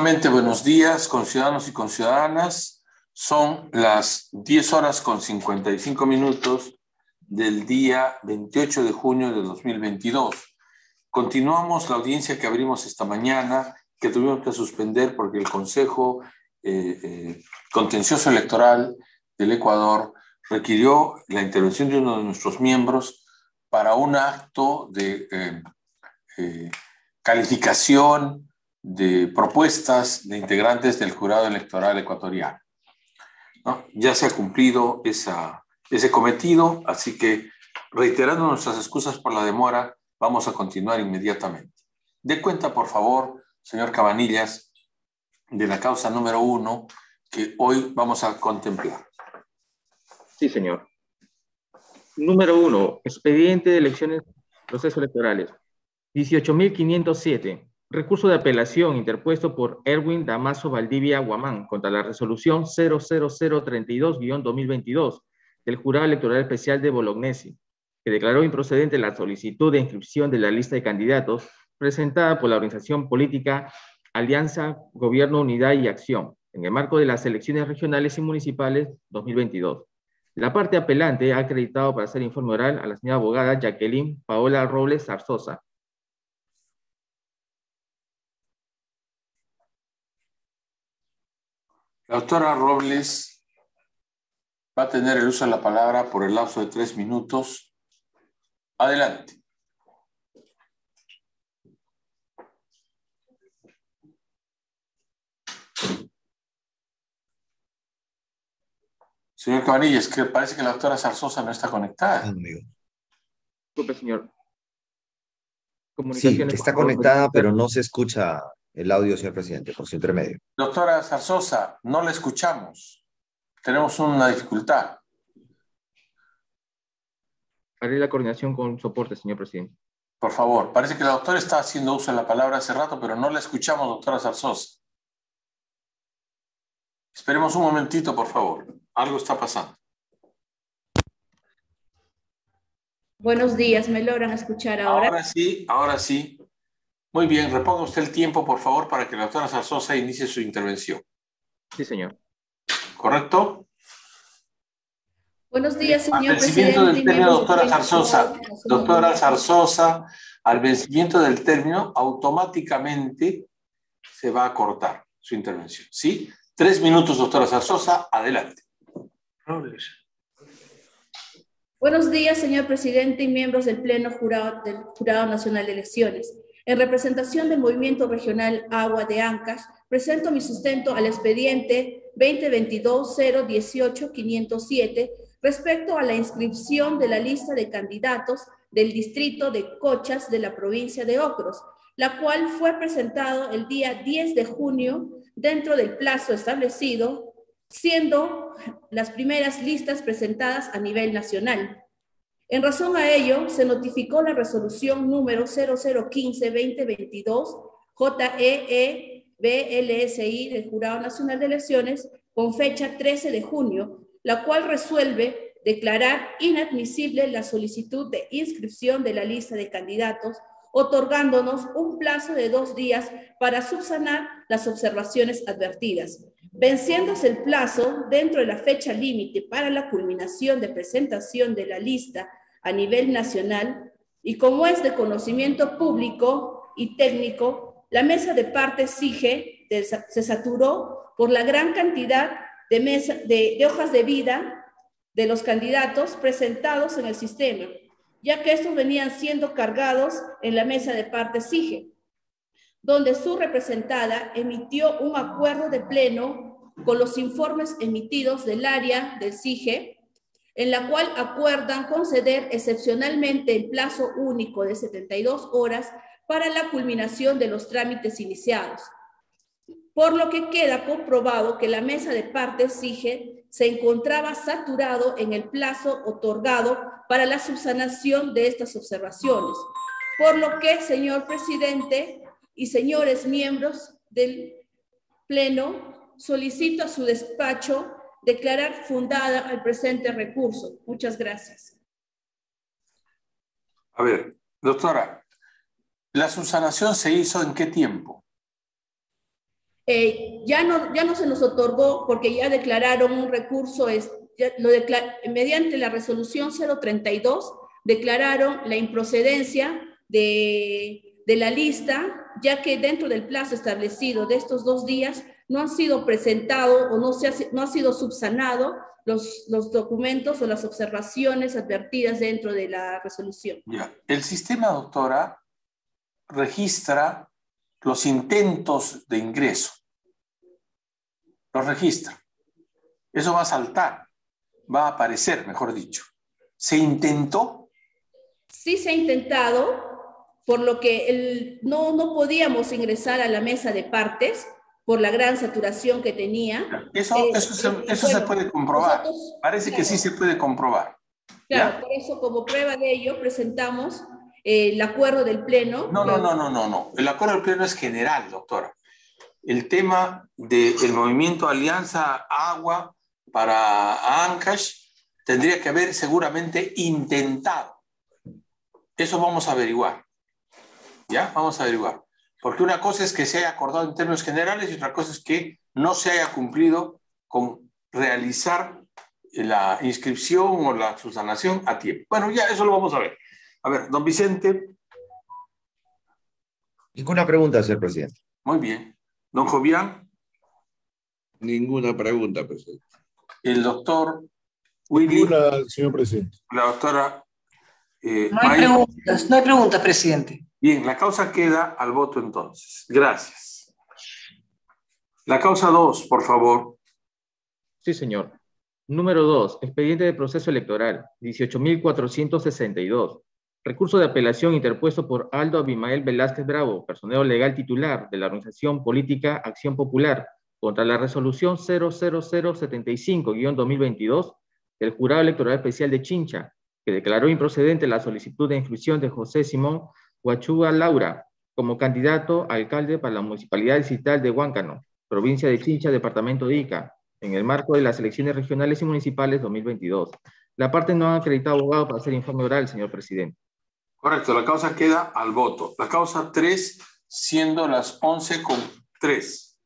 Buenos días, conciudadanos y conciudadanas. Son las 10 horas con 55 minutos del día 28 de junio de 2022. Continuamos la audiencia que abrimos esta mañana, que tuvimos que suspender porque el Consejo eh, eh, Contencioso Electoral del Ecuador requirió la intervención de uno de nuestros miembros para un acto de eh, calificación de propuestas de integrantes del jurado electoral ecuatoriano. Ya se ha cumplido esa, ese cometido, así que reiterando nuestras excusas por la demora, vamos a continuar inmediatamente. De cuenta, por favor, señor Cabanillas, de la causa número uno que hoy vamos a contemplar. Sí, señor. Número uno, expediente de elecciones, procesos electorales. 18.507. Recurso de apelación interpuesto por Erwin Damaso Valdivia Guamán contra la resolución 00032-2022 del Jurado Electoral Especial de Bolognesi, que declaró improcedente la solicitud de inscripción de la lista de candidatos presentada por la organización política Alianza Gobierno Unidad y Acción en el marco de las elecciones regionales y municipales 2022. La parte apelante ha acreditado para hacer informe oral a la señora abogada Jacqueline Paola Robles Zarzosa, La doctora Robles va a tener el uso de la palabra por el lapso de tres minutos. Adelante. Señor Cabanillas, que parece que la doctora Zarzosa no está conectada. Ah, Disculpe, señor. Sí, está conectada, pero no se escucha el audio, señor presidente, por su intermedio. Doctora Zarzosa, no la escuchamos. Tenemos una dificultad. Haré la coordinación con soporte, señor presidente. Por favor, parece que la doctora está haciendo uso de la palabra hace rato, pero no la escuchamos, doctora Zarzosa. Esperemos un momentito, por favor. Algo está pasando. Buenos días, ¿me logran escuchar ahora? Ahora sí, ahora sí. Muy bien, reponga usted el tiempo, por favor, para que la doctora Zarzosa inicie su intervención. Sí, señor. ¿Correcto? Buenos días, señor al vencimiento del término, doctora Zarzosa, doctora Zarzosa, al vencimiento del término, automáticamente se va a cortar su intervención. ¿Sí? Tres minutos, doctora Zarzosa, adelante. Buenos días, señor presidente y miembros del Pleno Jurado, del Jurado Nacional de Elecciones. En representación del Movimiento Regional Agua de Ancash, presento mi sustento al expediente 2022-018-507 respecto a la inscripción de la lista de candidatos del distrito de Cochas de la provincia de Ocros, la cual fue presentado el día 10 de junio dentro del plazo establecido, siendo las primeras listas presentadas a nivel nacional. En razón a ello, se notificó la resolución número 0015-2022 JEE-BLSI del Jurado Nacional de Elecciones con fecha 13 de junio, la cual resuelve declarar inadmisible la solicitud de inscripción de la lista de candidatos, otorgándonos un plazo de dos días para subsanar las observaciones advertidas. Venciéndose el plazo dentro de la fecha límite para la culminación de presentación de la lista a nivel nacional y como es de conocimiento público y técnico, la mesa de partes SIGE se saturó por la gran cantidad de, de, hojas de vida de los candidatos presentados en el sistema, ya que estos venían siendo cargados en la mesa de partes SIGE, donde su representada emitió un acuerdo de pleno con los informes emitidos del área del SIGE en la cual acuerdan conceder excepcionalmente el plazo único de 72 horas para la culminación de los trámites iniciados. Por lo que queda comprobado que la mesa de partes SIGE se encontraba saturado en el plazo otorgado para la subsanación de estas observaciones. Por lo que, señor presidente y señores miembros del Pleno, solicito a su despacho declarar fundada al presente recurso. Muchas gracias. A ver, doctora, ¿la subsanación se hizo en qué tiempo? Eh, ya, no, ya no se nos otorgó porque ya declararon un recurso, es, lo mediante la resolución 032, declararon la improcedencia de, de la lista, ya que dentro del plazo establecido de estos dos días no han sido presentados o no, se ha, no ha sido subsanado los, los, documentos o las observaciones advertidas dentro de la resolución. Ya. El sistema, doctora, registra los intentos de ingreso. Los registra. Eso va a saltar, va a aparecer, mejor dicho. ¿Se intentó? Sí se ha intentado, por lo que el, no, no podíamos ingresar a la mesa de partes por la gran saturación que tenía. Eso, eh, eso, se, eso se, puede comprobar. Parece que sí se puede comprobar. Claro, por eso como prueba de ello presentamos eh, el acuerdo del Pleno. No, no, no, no, no, no. El acuerdo del Pleno es general, doctora. El tema del movimiento Alianza Agua para Ancash tendría que haber seguramente intentado. Eso vamos a averiguar. ¿Ya? Vamos a averiguar. Porque una cosa es que se haya acordado en términos generales y otra cosa es que no se haya cumplido con realizar la inscripción o la subsanación a tiempo. Bueno, ya eso lo vamos a ver. A ver, don Vicente. Ninguna pregunta, señor presidente. Muy bien. Don Jovián. Ninguna pregunta, presidente. El doctor Willy. Ninguna, señor presidente. La doctora. Eh, no hay preguntas, no hay preguntas, presidente. Bien, la causa queda al voto entonces. Gracias. La causa 2, por favor. Sí, señor. Número 2, expediente de proceso electoral, 18.462. Recurso de apelación interpuesto por Aldo Abimael Velázquez Bravo, personal legal titular de la organización política Acción Popular, contra la resolución 00075-2022 del Jurado Electoral Especial de Chincha, que declaró improcedente la solicitud de inscripción de José Simón Huachúa Laura, como candidato a alcalde para la Municipalidad Distrital de Huáncano, provincia de Chincha, departamento de Ica, en el marco de las elecciones regionales y municipales 2022. La parte no ha acreditado abogado para hacer informe oral, señor presidente. Correcto, la causa queda al voto. La causa 3, siendo las 11 con 3.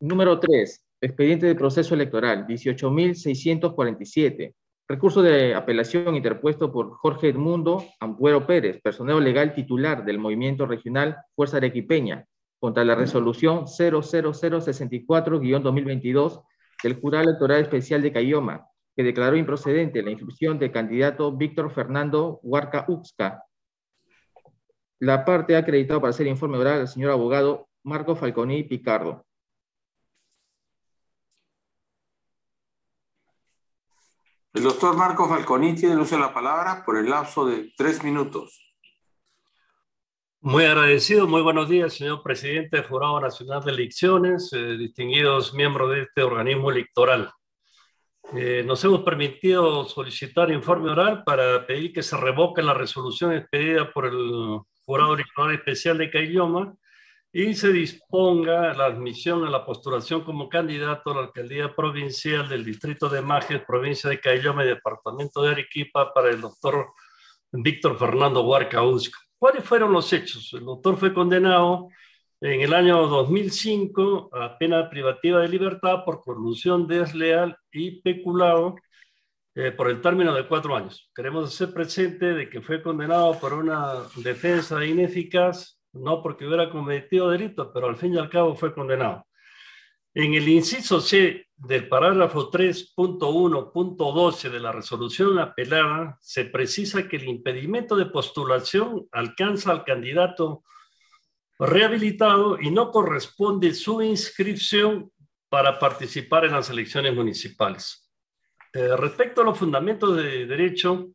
Número 3, expediente de proceso electoral, 18.647. Recurso de apelación interpuesto por Jorge Edmundo Ampuero Pérez, personal legal titular del Movimiento Regional Fuerza Arequipeña, contra la resolución 00064-2022 del Jurado Electoral Especial de Cayoma, que declaró improcedente la inscripción del candidato Víctor Fernando Huarca Uxca. La parte ha acreditado para hacer informe oral al señor abogado Marco Falconi Picardo. El doctor Marco Falconi tiene uso de la palabra por el lapso de tres minutos. Muy agradecido, muy buenos días, señor presidente del Jurado Nacional de Elecciones, eh, distinguidos miembros de este organismo electoral. Eh, nos hemos permitido solicitar informe oral para pedir que se revoque la resolución expedida por el Jurado Electoral Especial de Cayoma y se disponga la admisión a la postulación como candidato a la alcaldía provincial del distrito de Majes, provincia de Cayoma y departamento de Arequipa para el doctor Víctor Fernando Huarca ¿Cuáles fueron los hechos? El doctor fue condenado en el año 2005 a pena privativa de libertad por corrupción desleal y peculado eh, por el término de cuatro años. Queremos hacer presente de que fue condenado por una defensa ineficaz no porque hubiera cometido delito, pero al fin y al cabo fue condenado. En el inciso C del parágrafo 3.1.12 de la resolución apelada, se precisa que el impedimento de postulación alcanza al candidato rehabilitado y no corresponde su inscripción para participar en las elecciones municipales. Eh, respecto a los fundamentos de derecho,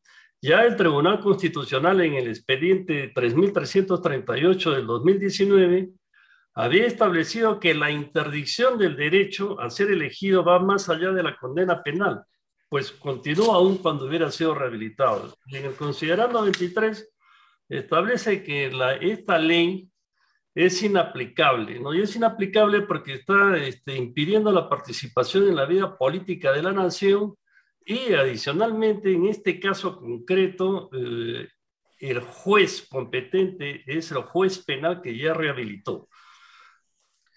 ya el Tribunal Constitucional en el expediente 3338 del 2019 había establecido que la interdicción del derecho a ser elegido va más allá de la condena penal, pues continúa aún cuando hubiera sido rehabilitado. en el considerando 23 establece que la, esta ley es inaplicable, ¿no? Y es inaplicable porque está este, impidiendo la participación en la vida política de la nación y adicionalmente, en este caso concreto, eh, el juez competente es el juez penal que ya rehabilitó.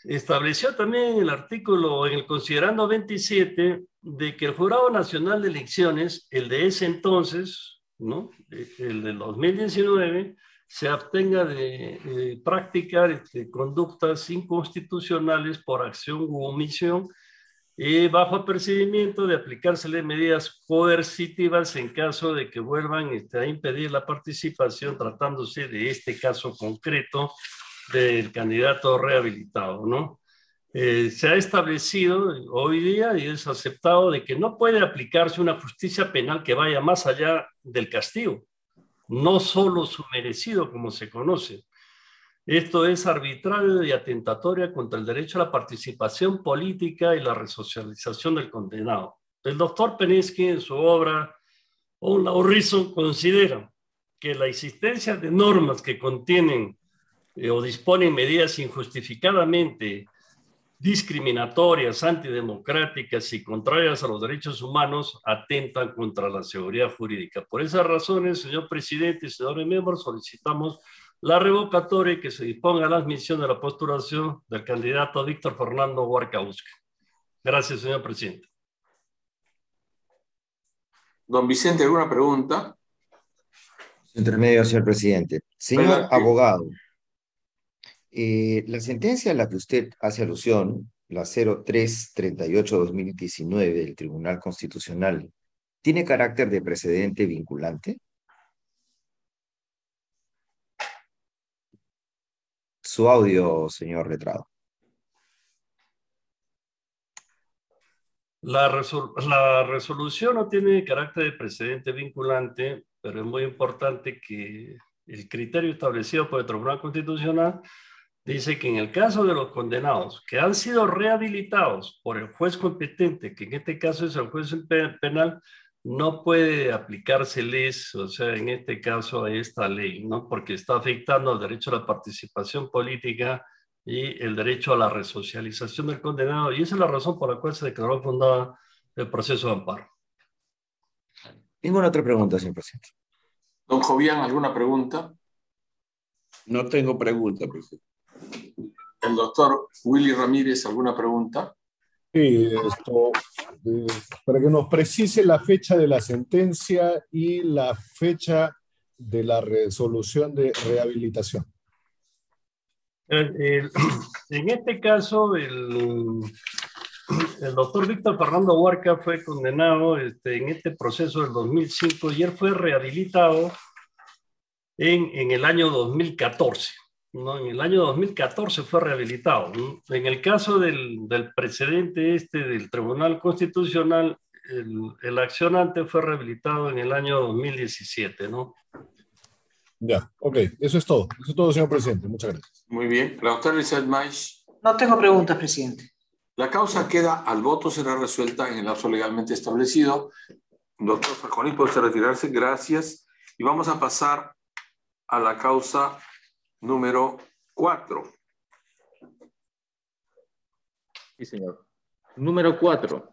estableció también el artículo, en el considerando 27, de que el Jurado Nacional de Elecciones, el de ese entonces, ¿no? el del 2019, se abstenga de, practicar este, conductas inconstitucionales por acción u omisión y bajo apercibimiento de aplicársele medidas coercitivas en caso de que vuelvan a impedir la participación tratándose de este caso concreto del candidato rehabilitado, ¿no? Eh, se ha establecido hoy día y es aceptado de que no puede aplicarse una justicia penal que vaya más allá del castigo, no solo su merecido como se conoce. Esto es arbitrario y atentatoria contra el derecho a la participación política y la resocialización del condenado. El doctor Penetsky en su obra On la Reason considera que la existencia de normas que contienen eh, o disponen medidas injustificadamente discriminatorias, antidemocráticas y contrarias a los derechos humanos atentan contra la seguridad jurídica. Por esas razones, señor presidente y señores miembros, solicitamos la revocatoria y que se disponga la admisión de la postulación del candidato Víctor Fernando Huarcausca. Gracias, señor presidente. Don Vicente, ¿alguna pregunta? Intermedio, señor presidente. Señor abogado, eh, la sentencia a la que usted hace alusión, la 0338-2019 del Tribunal Constitucional, ¿tiene carácter de precedente vinculante? Su audio, señor letrado. La, la, resolución no tiene carácter de precedente vinculante, pero es muy importante que el criterio establecido por el Tribunal Constitucional dice que en el caso de los condenados que han sido rehabilitados por el juez competente, que en este caso es el juez penal, no puede aplicárseles, o sea, en este caso a esta ley, ¿no? Porque está afectando al derecho a la participación política y el derecho a la resocialización del condenado, y esa es la razón por la cual se declaró fundada el proceso de amparo. Ninguna otra pregunta, señor presidente. Don Jovian, ¿alguna pregunta? No tengo pregunta, presidente. El doctor Willy Ramírez, ¿alguna pregunta? Eh, para que nos precise la fecha de la sentencia y la fecha de la resolución de rehabilitación. en este caso, el, doctor Víctor Fernando Huarca fue condenado este, en este proceso del 2005 y él fue rehabilitado en el año 2014. En el año 2014 fue rehabilitado. En el caso del, del precedente este del Tribunal Constitucional, el, el, accionante fue rehabilitado en el año 2017, ¿no? Ya, ok, eso es todo. Eso es todo, señor presidente. Muchas gracias. Muy bien. La doctora Elizabeth No tengo preguntas, presidente. La causa queda al voto, será resuelta en el lapso legalmente establecido. Doctor Fajoní, puede retirarse. Gracias. Y vamos a pasar a la causa número 4. Sí, señor. Número 4.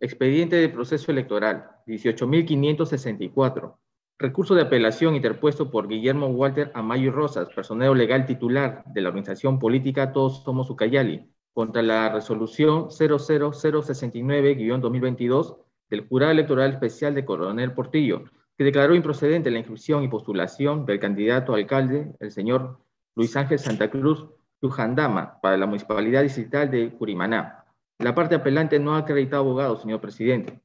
Expediente de proceso electoral, 18.564. Recurso de apelación interpuesto por Guillermo Walter Amayo Rosas, personero legal titular de la organización política Todos Somos Ucayali, contra la resolución 00069-2022 del Jurado Electoral Especial de Coronel Portillo, que declaró improcedente la inscripción y postulación del candidato alcalde, el señor Luis Ángel Santa Cruz Tujandama, para la Municipalidad Distrital de Curimaná. La parte apelante no ha acreditado abogado, señor presidente.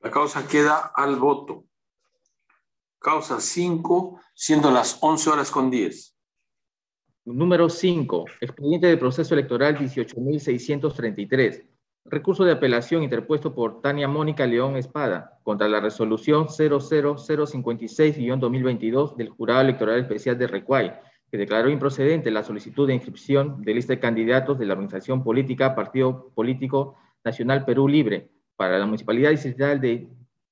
La causa queda al voto. Causa 5, siendo las 11 horas con 10. Número 5. Expediente de proceso electoral 18.633. Recurso de apelación interpuesto por Tania Mónica León Espada contra la resolución 00056-2022 del Jurado Electoral Especial de Recuay, que declaró improcedente la solicitud de inscripción de lista de candidatos de la organización política Partido Político Nacional Perú Libre para la Municipalidad Distrital de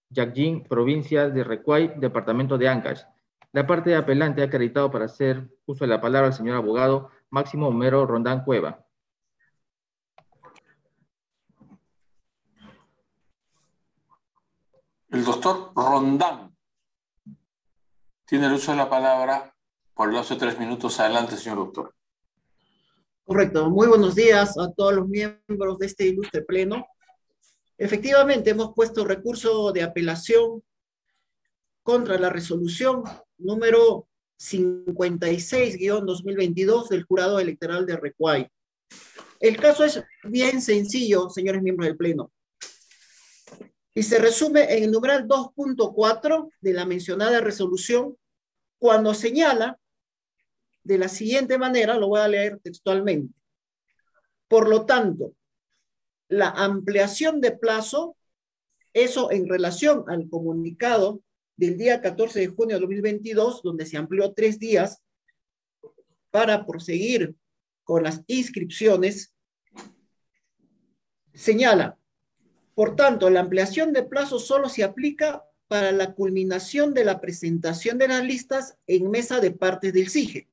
Yacjín, provincia de Recuay, departamento de Ancash. La parte de apelante ha acreditado para hacer uso de la palabra al señor abogado Máximo Homero Rondán Cueva. El doctor Rondán tiene el uso de la palabra por el tres minutos. Adelante, señor doctor. Correcto. Muy buenos días a todos los miembros de este ilustre pleno. Efectivamente, hemos puesto recurso de apelación contra la resolución número 56-2022 del jurado electoral de Recuay. El caso es bien sencillo, señores miembros del Pleno, y se resume en el numeral 2.4 de la mencionada resolución cuando señala de la siguiente manera, lo voy a leer textualmente. Por lo tanto, la ampliación de plazo, eso en relación al comunicado del día 14 de junio de 2022, donde se amplió tres días para proseguir con las inscripciones, señala, por tanto, la ampliación de plazo solo se aplica para la culminación de la presentación de las listas en mesa de partes del SIGE,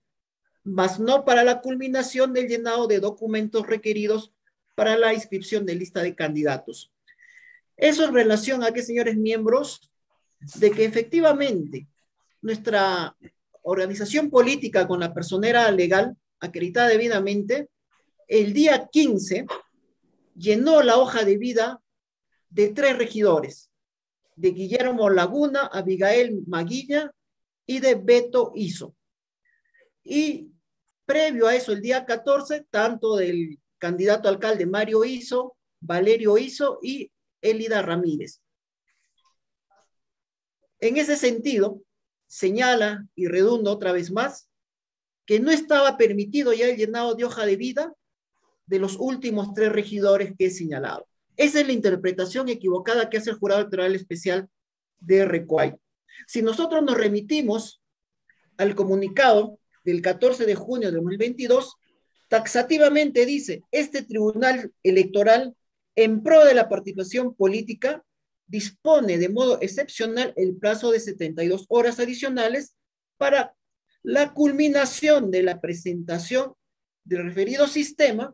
mas no para la culminación del llenado de documentos requeridos para la inscripción de lista de candidatos. Eso en relación a que, señores miembros, de que efectivamente nuestra organización política con la personera legal acreditada debidamente, el día 15 llenó la hoja de vida de tres regidores, de Guillermo Laguna, Abigail Maguilla y de Beto Iso. Y previo a eso, el día 14, tanto del candidato alcalde Mario Iso, Valerio Iso y Elida Ramírez. En ese sentido, señala y redunda otra vez más que no estaba permitido ya el llenado de hoja de vida de los últimos tres regidores que he señalado. Esa es la interpretación equivocada que hace el jurado electoral especial de Recuay. Si nosotros nos remitimos al comunicado del 14 de junio de 2022, taxativamente dice, este tribunal electoral en pro de la participación política dispone de modo excepcional el plazo de 72 horas adicionales para la culminación de la presentación del referido sistema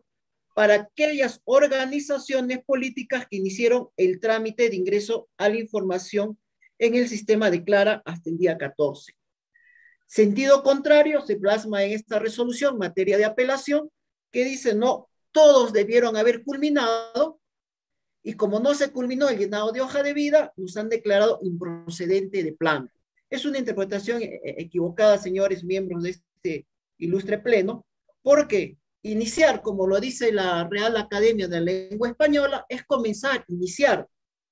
para aquellas organizaciones políticas que iniciaron el trámite de ingreso a la información en el sistema de Clara hasta el día 14. Sentido contrario se plasma en esta resolución materia de apelación que dice no, todos debieron haber culminado y como no se culminó el llenado de hoja de vida, nos han declarado improcedente de plan. Es una interpretación e-, e-, equivocada, señores miembros de este ilustre pleno, porque iniciar, como lo dice la Real Academia de la Lengua Española, es comenzar, iniciar.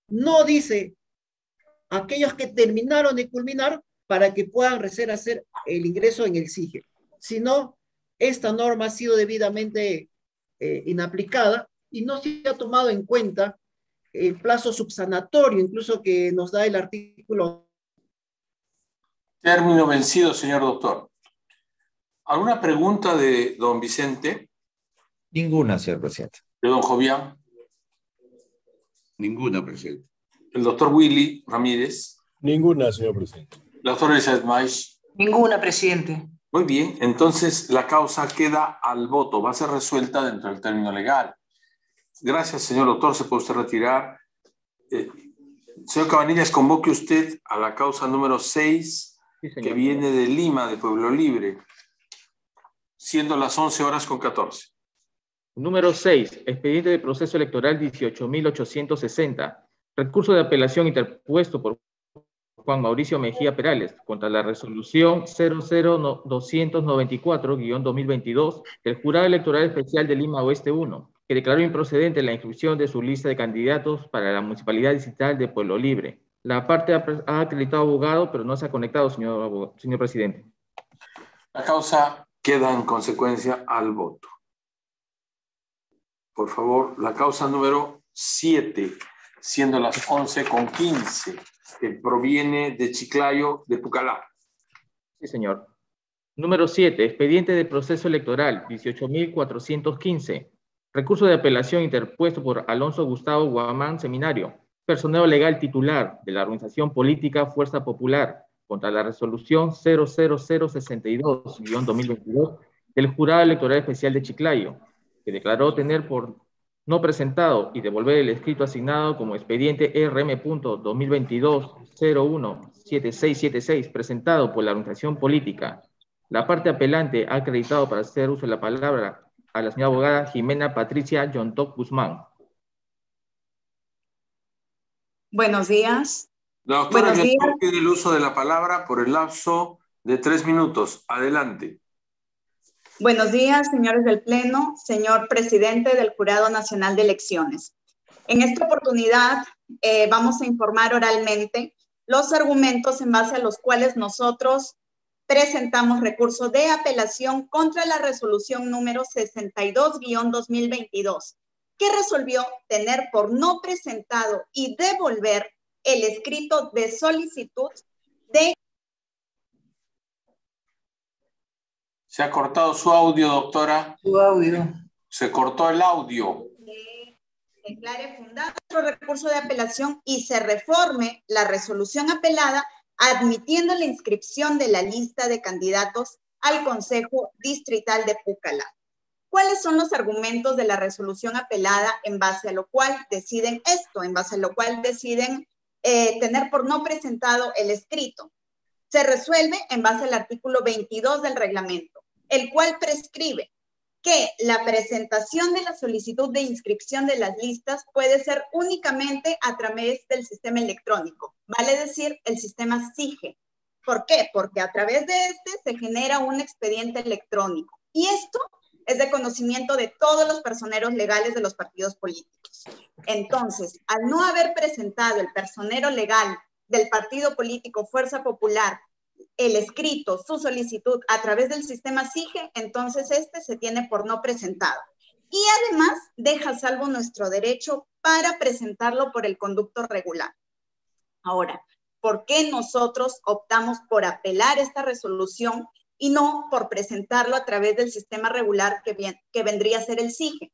No dice aquellos que terminaron de culminar para que puedan hacer el ingreso en el SIGE, sino esta norma ha sido debidamente eh, inaplicada y no se ha tomado en cuenta el plazo subsanatorio, incluso que nos da el artículo. Término vencido, señor doctor. ¿Alguna pregunta de don Vicente? Ninguna, señor presidente. ¿De don Jovián? Ninguna, presidente. ¿El doctor Willy Ramírez? Ninguna, señor presidente. ¿La doctora Elizabeth Maish? Ninguna, presidente. Muy bien, entonces la causa queda al voto, va a ser resuelta dentro del término legal. Gracias, señor doctor. Se puede usted retirar. Eh, señor Cabanillas, convoque usted a la causa número 6, que viene de Lima, de Pueblo Libre, siendo las 11 horas con 14. Número 6, expediente de proceso electoral 18.860. Recurso de apelación interpuesto por Juan Mauricio Mejía Perales contra la resolución 00294-2022 del Jurado Electoral Especial de Lima Oeste 1 que declaró improcedente la inscripción de su lista de candidatos para la Municipalidad Digital de Pueblo Libre. La parte ha acreditado abogado, pero no se ha conectado, señor, señor presidente. La causa queda en consecuencia al voto. Por favor, la causa número 7, siendo las 11 con 15, que proviene de Chiclayo de Pucalá. Sí, señor. Número 7, expediente de proceso electoral 18.415 Recurso de apelación interpuesto por Alonso Gustavo Guamán Seminario, personal legal titular de la organización política Fuerza Popular, contra la resolución 00062-2022 del Jurado Electoral Especial de Chiclayo, que declaró tener por no presentado y devolver el escrito asignado como expediente RM.2022-01-7676 presentado por la organización política. La parte apelante ha acreditado para hacer uso de la palabra a la señora abogada Jimena Patricia Yontok Guzmán. Buenos días. La doctora Yontok tiene el uso de la palabra por el lapso de tres minutos. Adelante. Buenos días, señores del Pleno, señor presidente del Jurado Nacional de Elecciones. En esta oportunidad eh, vamos a informar oralmente los argumentos en base a los cuales nosotros presentamos recurso de apelación contra la resolución número 62-2022, que resolvió tener por no presentado y devolver el escrito de solicitud de... Se ha cortado su audio, doctora. Su audio. Se cortó el audio. Declare fundado nuestro recurso de apelación y se reforme la resolución apelada admitiendo la inscripción de la lista de candidatos al Consejo Distrital de Pucallá. ¿Cuáles son los argumentos de la resolución apelada en base a lo cual deciden esto, en base a lo cual deciden eh, tener por no presentado el escrito? Se resuelve en base al artículo 22 del reglamento, el cual prescribe que la presentación de la solicitud de inscripción de las listas puede ser únicamente a través del sistema electrónico, vale decir, el sistema SIGE. ¿Por qué? Porque a través de este se genera un expediente electrónico. Y esto es de conocimiento de todos los personeros legales de los partidos políticos. Entonces, al no haber presentado el personero legal del partido político Fuerza Popular el escrito, su solicitud a través del sistema SIGE, entonces este se tiene por no presentado. Y además deja salvo nuestro derecho para presentarlo por el conducto regular. Ahora, ¿por qué nosotros optamos por apelar esta resolución y no por presentarlo a través del sistema regular que, que vendría a ser el SIGE?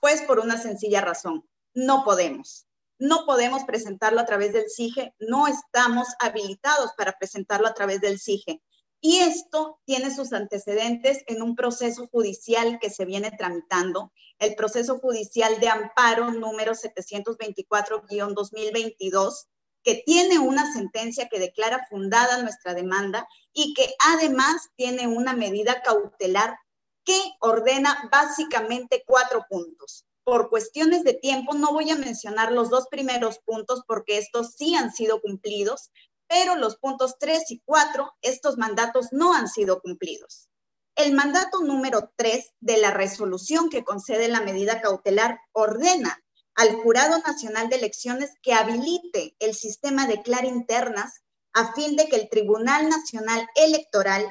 Pues por una sencilla razón, no podemos no podemos presentarlo a través del SIGE, no estamos habilitados para presentarlo a través del SIGE. Y esto tiene sus antecedentes en un proceso judicial que se viene tramitando, el proceso judicial de amparo número 724-2022, que tiene una sentencia que declara fundada nuestra demanda y que además tiene una medida cautelar que ordena básicamente cuatro puntos por cuestiones de tiempo no voy a mencionar los dos primeros puntos porque estos sí han sido cumplidos, pero los puntos 3 y 4, estos mandatos no han sido cumplidos. El mandato número 3 de la resolución que concede la medida cautelar ordena al Jurado Nacional de Elecciones que habilite el sistema de clara internas a fin de que el Tribunal Nacional Electoral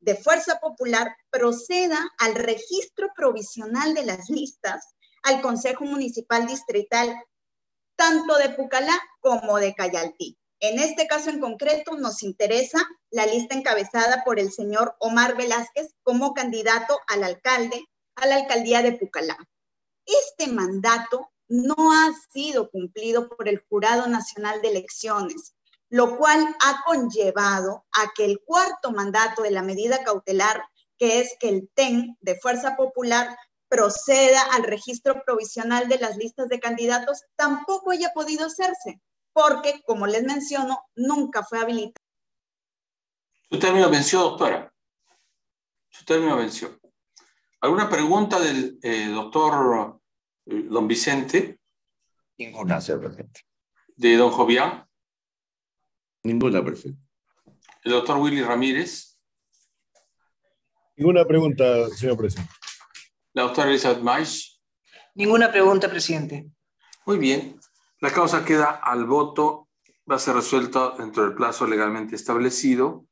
de Fuerza Popular proceda al registro provisional de las listas al Consejo Municipal Distrital, tanto de Pucalá como de Cayaltí. En este caso en concreto nos interesa la lista encabezada por el señor Omar Velázquez como candidato al alcalde, a la alcaldía de Pucalá. Este mandato no ha sido cumplido por el Jurado Nacional de Elecciones, lo cual ha conllevado a que el cuarto mandato de la medida cautelar, que es que el TEN de Fuerza Popular proceda al registro provisional de las listas de candidatos tampoco haya podido hacerse, porque, como les menciono, nunca fue habilitado. Su término venció, doctora. Su término venció. ¿Alguna pregunta del eh, doctor don Vicente? Ninguna, señor presidente. ¿De don Jovián? Ninguna, presidente. ¿El doctor Willy Ramírez? Ninguna pregunta, señor presidente. La doctora Elizabeth Mais. Ninguna pregunta, presidente. Muy bien. La causa queda al voto. Va a ser resuelta dentro del plazo legalmente establecido.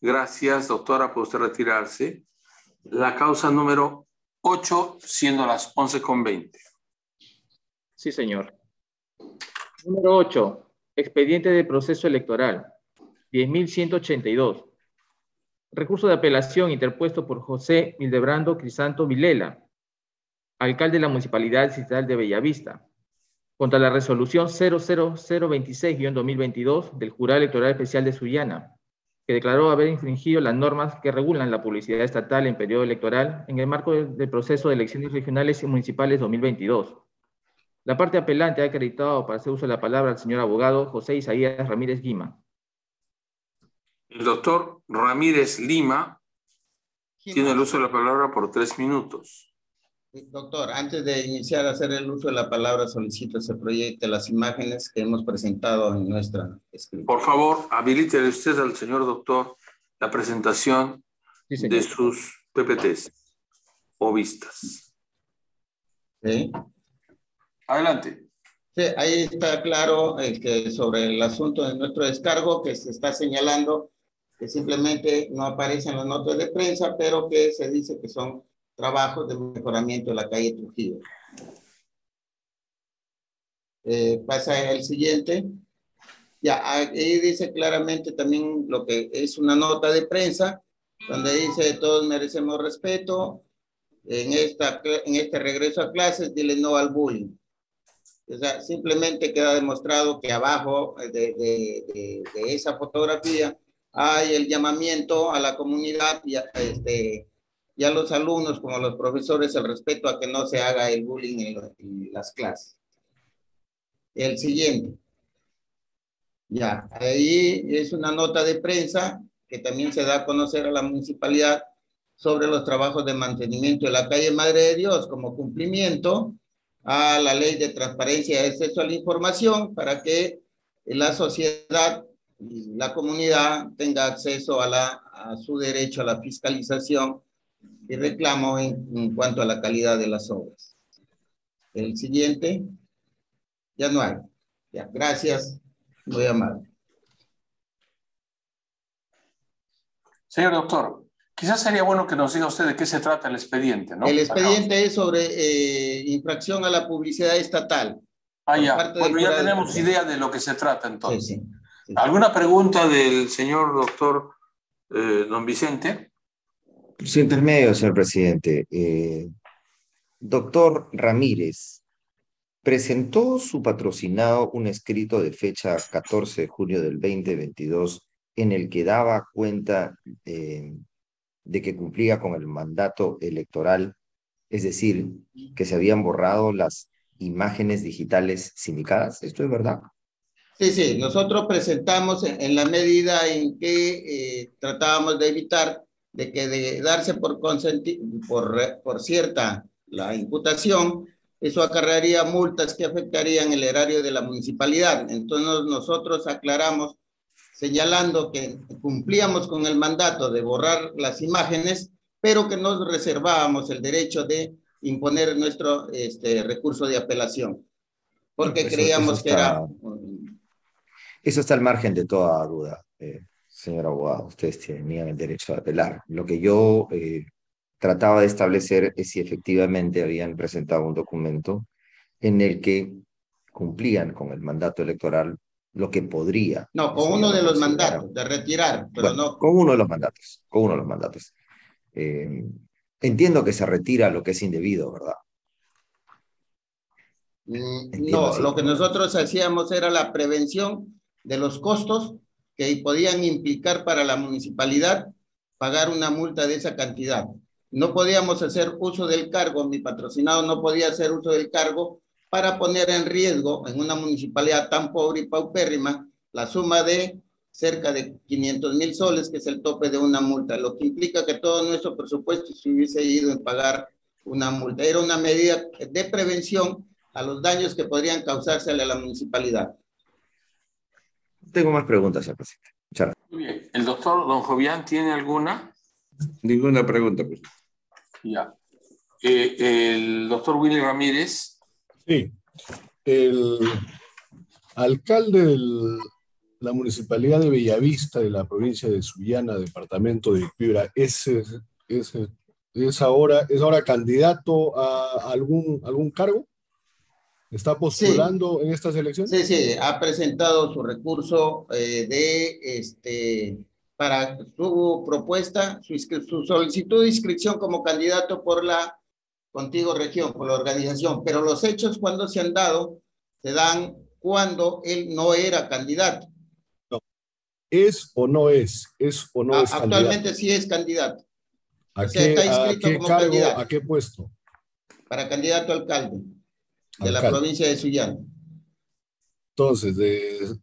Gracias, doctora, por usted retirarse. La causa número 8, siendo las 11.20. Sí, señor. Número 8. Expediente de proceso electoral. 10.182. Recurso de apelación interpuesto por José Mildebrando Crisanto Vilela, alcalde de la Municipalidad Distrital de Bellavista, contra la resolución 00026-2022 del Jurado Electoral Especial de Sullana, que declaró haber infringido las normas que regulan la publicidad estatal en periodo electoral en el marco del proceso de elecciones regionales y municipales 2022. La parte apelante ha acreditado para hacer uso de la palabra al señor abogado José Isaías Ramírez Guima. El doctor Ramírez Lima tiene el uso de la palabra por tres minutos. Doctor, antes de iniciar a hacer el uso de la palabra, solicito se proyecte las imágenes que hemos presentado en nuestra escritura. Por favor, habilite usted al señor doctor la presentación de sus PPTs o vistas. ¿Sí? Adelante. Sí, ahí está claro que sobre el asunto de nuestro descargo que se está señalando que simplemente no aparecen las notas de prensa, pero que se dice que son trabajos de mejoramiento de la calle Trujillo. Eh, pasa el siguiente. Ya, ahí dice claramente también lo que es una nota de prensa, donde dice todos merecemos respeto. En, esta, en este regreso a clases, dile no al bullying. Simplemente queda demostrado que abajo de, de, esa fotografía hay el llamamiento a la comunidad y a, este, y los alumnos como a los profesores el respeto a que no se haga el bullying en, las clases. El siguiente. Ya, ahí es una nota de prensa que también se da a conocer a la municipalidad sobre los trabajos de mantenimiento de la calle Madre de Dios como cumplimiento a la ley de transparencia y acceso a la información para que la sociedad y la comunidad tenga acceso a, la, a su derecho a la fiscalización y reclamo en, cuanto a la calidad de las obras. El siguiente, ya no hay. Ya, gracias, muy amable. Señor doctor, quizás sería bueno que nos diga usted de qué se trata el expediente, ¿no? El expediente es sobre eh, infracción a la publicidad estatal. Ah, ya. Bueno, ya tenemos idea de lo que se trata entonces. Sí, sí, ¿Alguna pregunta del señor doctor eh, don Vicente? Su intermedio, señor presidente. Eh, doctor Ramírez, presentó su patrocinado un escrito de fecha 14 de junio del 2022 en el que daba cuenta eh, de que cumplía con el mandato electoral, es decir, que se habían borrado las imágenes digitales sindicadas. ¿Esto es verdad? Sí, sí, nosotros presentamos en, la medida en que eh, tratábamos de evitar de que de darse por, por, por cierta la imputación, eso acarrearía multas que afectarían el erario de la municipalidad. Entonces nosotros aclaramos señalando que cumplíamos con el mandato de borrar las imágenes, pero que nos reservábamos el derecho de imponer nuestro este, recurso de apelación, porque creíamos que era... Eso está al margen de toda duda. Eh, señor abogado, ustedes tenían el derecho a apelar. Lo que yo eh, trataba de establecer es si efectivamente habían presentado un documento en el que cumplían con el mandato electoral lo que podría. No, con uno de los mandatos, de retirar, pero no. Con uno de los mandatos, con uno de los mandatos. Eh, entiendo que se retira lo que es indebido, ¿verdad? Mm, no, lo que nosotros hacíamos era la prevención de los costos que podían implicar para la municipalidad pagar una multa de esa cantidad. No podíamos hacer uso del cargo, mi patrocinado no podía hacer uso del cargo para poner en riesgo en una municipalidad tan pobre y paupérrima la suma de cerca de 500 mil soles, que es el tope de una multa, lo que implica que todo nuestro presupuesto se hubiese ido en pagar una multa. Era una medida de prevención a los daños que podrían causársele a la municipalidad tengo más preguntas, señor presidente. Muchas gracias. Muy bien. ¿El doctor Don Jovián tiene alguna? Ninguna pregunta, pues. Ya. Eh, el doctor Willy Ramírez. Sí. El alcalde de la municipalidad de Bellavista, de la provincia de Sullana, departamento de Piura, ¿es, es, es, ahora, ¿es ahora candidato a algún, algún cargo? ¿Está postulando en estas elecciones? Sí, sí, ha presentado su recurso eh, de, este, para su propuesta, su, su, solicitud de inscripción como candidato por la Contigo Región, por la organización, pero los hechos cuando se han dado, se dan cuando él no era candidato. No. ¿Es o no es? ¿Es o no es Actualmente sí es candidato. ¿A, qué, ¿a qué cargo, a qué puesto? Para candidato alcalde de la provincia de Sullana. Entonces, de,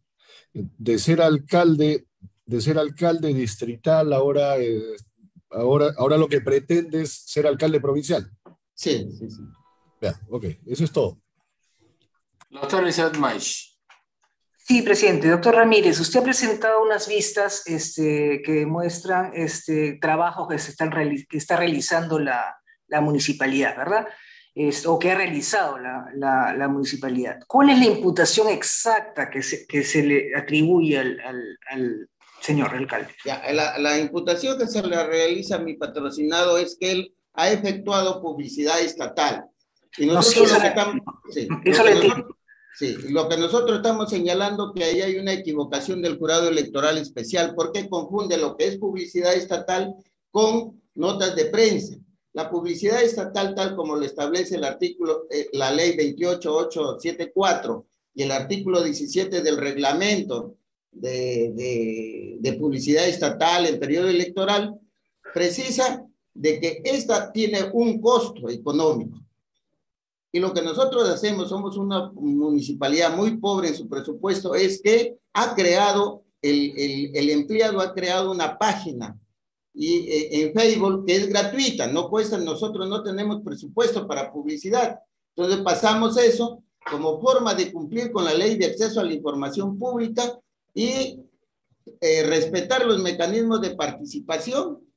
de, ser alcalde, de ser alcalde distrital, ahora, eh, ahora, ahora lo que pretende es ser alcalde provincial. Sí, sí, sí. Ya, ok, eso es todo. Doctor Elizabeth Maish. Sí, presidente. Doctor Ramírez, usted ha presentado unas vistas este, que muestran este, trabajos que, se están que está realizando la, la municipalidad, ¿verdad? o que ha realizado la, la, la, municipalidad. ¿Cuál es la imputación exacta que se, que se le atribuye al, al, al señor alcalde? Ya, la, la, imputación que se le realiza a mi patrocinado es que él ha efectuado publicidad estatal. Y nosotros no, sí, lo que estamos, sí, lo, que nosotros, sí, lo que nosotros estamos señalando que ahí hay una equivocación del jurado electoral especial porque confunde lo que es publicidad estatal con notas de prensa. La publicidad estatal, tal como lo establece el artículo, eh, la ley 28874 y el artículo 17 del reglamento de, de, de publicidad estatal en periodo electoral, precisa de que esta tiene un costo económico. Y lo que nosotros hacemos, somos una municipalidad muy pobre en su presupuesto, es que ha creado, el, el, empleado ha creado una página y eh, en Facebook que es gratuita, no cuesta, nosotros no tenemos presupuesto para publicidad. Entonces pasamos eso como forma de cumplir con la ley de acceso a la información pública y eh, respetar los mecanismos de participación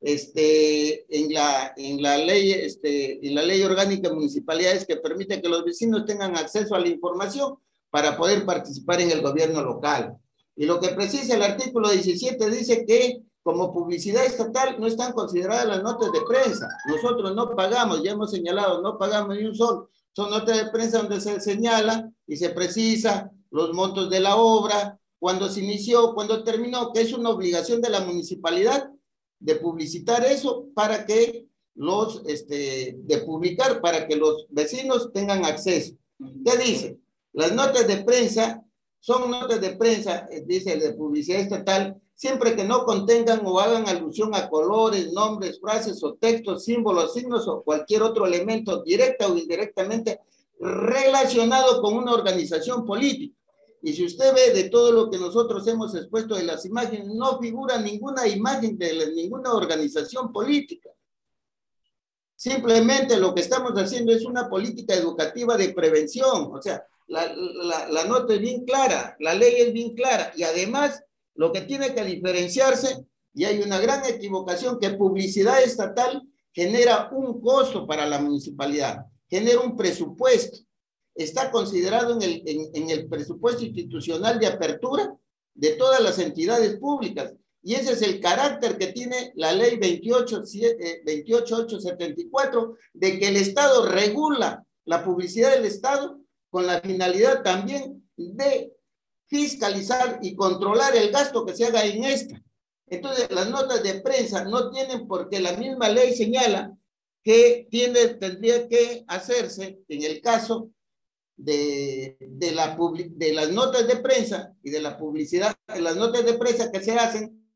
este, en, la, en, la ley, este, en la ley orgánica de municipalidades que permite que los vecinos tengan acceso a la información para poder participar en el gobierno local. Y lo que precisa el artículo 17 dice que como publicidad estatal no están consideradas las notas de prensa. Nosotros no pagamos, ya hemos señalado, no pagamos ni un sol. Son notas de prensa donde se señala y se precisa los montos de la obra, cuando se inició, cuando terminó, que es una obligación de la municipalidad de publicitar eso para que los, este, de publicar para que los vecinos tengan acceso. ¿Qué dice? Las notas de prensa son notas de prensa, eh, dice el de publicidad estatal, siempre que no contengan o hagan alusión a colores, nombres, frases o textos, símbolos, signos o cualquier otro elemento directa o indirectamente relacionado con una organización política. Y si usted ve de todo lo que nosotros hemos expuesto de las imágenes, no figura ninguna imagen de ninguna organización política. Simplemente lo que estamos haciendo es una política educativa de prevención. O sea, la, la, la nota es bien clara, la ley es bien clara y además lo que tiene que diferenciarse, y hay una gran equivocación, que publicidad estatal genera un costo para la municipalidad, genera un presupuesto. Está considerado en el, en, el presupuesto institucional de apertura de todas las entidades públicas. Y ese es el carácter que tiene la ley 28, 28874, de que el Estado regula la publicidad del Estado con la finalidad también de fiscalizar y controlar el gasto que se haga en esta. Entonces, las notas de prensa no tienen porque la misma ley señala que tiene, tendría que hacerse en el caso de, de, la, de las notas de prensa y de la publicidad, de las notas de prensa que se hacen,